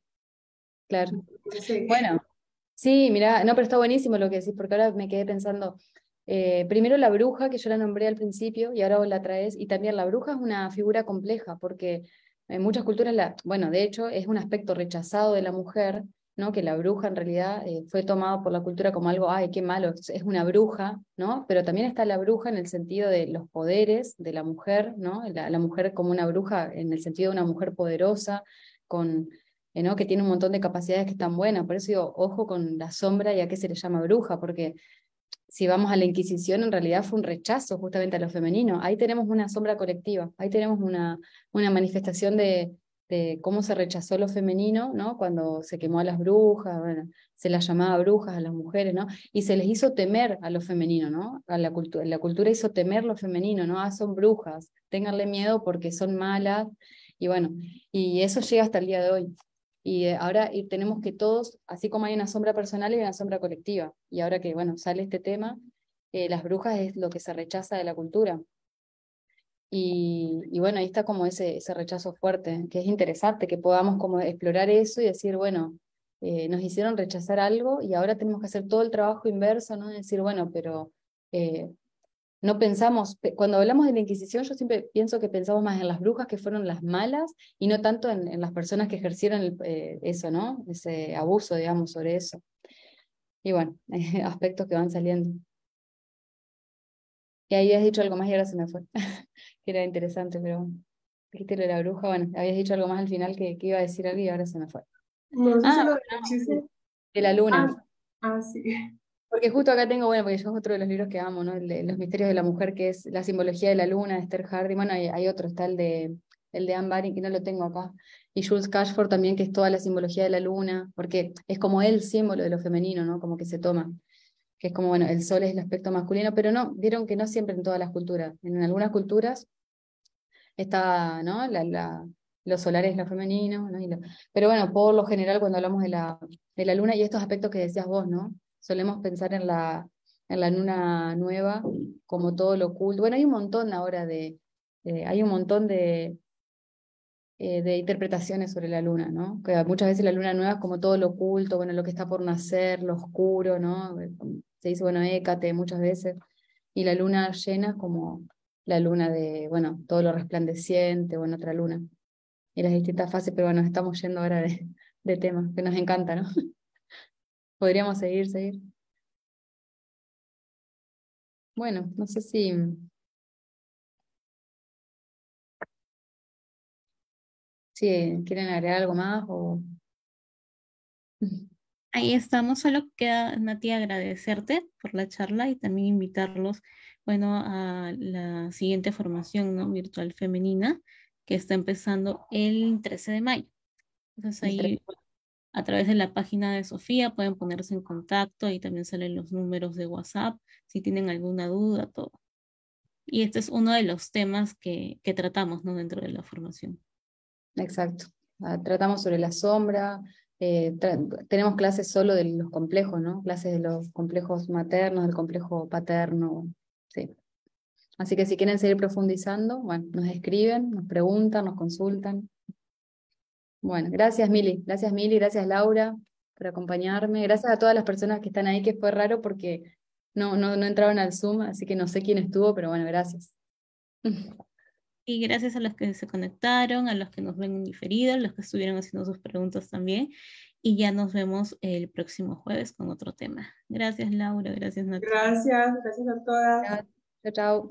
Claro. Bueno, sí, mira, no, pero está buenísimo lo que decís, porque ahora me quedé pensando, eh, primero la bruja, que yo la nombré al principio y ahora vos la traes, y también la bruja es una figura compleja, porque en muchas culturas, la, bueno, de hecho es un aspecto rechazado de la mujer, ¿no? que la bruja en realidad eh, fue tomado por la cultura como algo, ay, qué malo, es una bruja, ¿no? pero también está la bruja en el sentido de los poderes de la mujer, ¿no? la, mujer como una bruja en el sentido de una mujer poderosa, con, eh, que tiene un montón de capacidades que están buenas, por eso digo, ojo con la sombra y a qué se le llama bruja, porque si vamos a la Inquisición, en realidad fue un rechazo justamente a lo femenino. Ahí tenemos una sombra colectiva, ahí tenemos una, una manifestación de, de cómo se rechazó lo femenino, ¿no? Cuando se quemó a las brujas, se las llamaba brujas a las mujeres, ¿no? Y se les hizo temer a lo femenino, ¿no? A la, cultura, la cultura hizo temer lo femenino, ¿no? Ah, son brujas, ténganle miedo porque son malas, y bueno, y eso llega hasta el día de hoy. Y eh, ahora y tenemos que todos, así como hay una sombra personal, hay una sombra colectiva. Y ahora que, bueno, sale este tema, eh, las brujas es lo que se rechaza de la cultura. Y, bueno, ahí está como ese, ese rechazo fuerte, que es interesante que podamos como explorar eso y decir, bueno, eh, nos hicieron rechazar algo y ahora tenemos que hacer todo el trabajo inverso, ¿no? Decir, bueno, pero no pensamos, cuando hablamos de la Inquisición, yo siempre pienso que pensamos más en las brujas que fueron las malas y no tanto en, las personas que ejercieron eh, eso, ¿no? Ese abuso, digamos, sobre eso. Y bueno, [laughs] aspectos que van saliendo. Y ahí has dicho algo más y ahora se me fue. [laughs] que era interesante, pero dijiste lo de la bruja, bueno, habías dicho algo más al final que, que iba a decir algo y ahora se me fue. No, ah, de, de la luna. Ah, ah, sí. Porque justo acá tengo, bueno, porque yo es otro de los libros que amo, ¿no? El de Los misterios de la mujer, que es la simbología de la luna, de Esther Hardy. Bueno, hay, otro, está el de, el de Anne Baring, que no lo tengo acá. Y Jules Cashford también, que es toda la simbología de la luna, porque es como el símbolo de lo femenino, ¿no? Como que se toma que es como, bueno, el sol es el aspecto masculino, pero no, vieron que no siempre en todas las culturas. En algunas culturas está, ¿no? La, la, lo solar es lo femenino, ¿no? pero bueno, por lo general cuando hablamos de la, de la luna y estos aspectos que decías vos, ¿no? Solemos pensar en la, en la luna nueva como todo lo oculto. Bueno, hay un montón ahora de, hay un montón de, eh, de interpretaciones sobre la luna, ¿no? Muchas veces la luna nueva es como todo lo oculto, bueno, lo que está por nacer, lo oscuro, ¿no? Se dice, bueno, Écate muchas veces, y la luna llena como la luna de, bueno, todo lo resplandeciente, bueno, otra luna, y las distintas fases, pero bueno, estamos yendo ahora de, de temas que nos encanta, ¿no? Podríamos seguir, seguir. Bueno, no sé si si quieren agregar algo más o... [laughs] Ahí estamos, solo queda, Nati, agradecerte por la charla y también invitarlos, bueno, a la siguiente formación ¿no? virtual femenina que está empezando el 13 de mayo. Entonces ahí, a través de la página de Sofía, pueden ponerse en contacto, ahí también salen los números de WhatsApp, si tienen alguna duda, todo. Y este es uno de los temas que, que tratamos ¿no? dentro de la formación. Exacto. Ah, tratamos sobre la sombra, eh, tenemos clases solo de los complejos, ¿no? Clases de los complejos maternos, del complejo paterno, sí. Así que si quieren seguir profundizando, bueno, nos escriben, nos preguntan, nos consultan. Bueno, gracias Mili, gracias Mili, gracias Laura por acompañarme, gracias a todas las personas que están ahí, que fue raro porque no, no, no entraron al Zoom, así que no sé quién estuvo, pero bueno, gracias. Y gracias a los que se conectaron, a los que nos ven en diferido, a los que estuvieron haciendo sus preguntas también. Y ya nos vemos el próximo jueves con otro tema. Gracias, Laura. Gracias, Natalia. Gracias, gracias a todas. Chao, chao.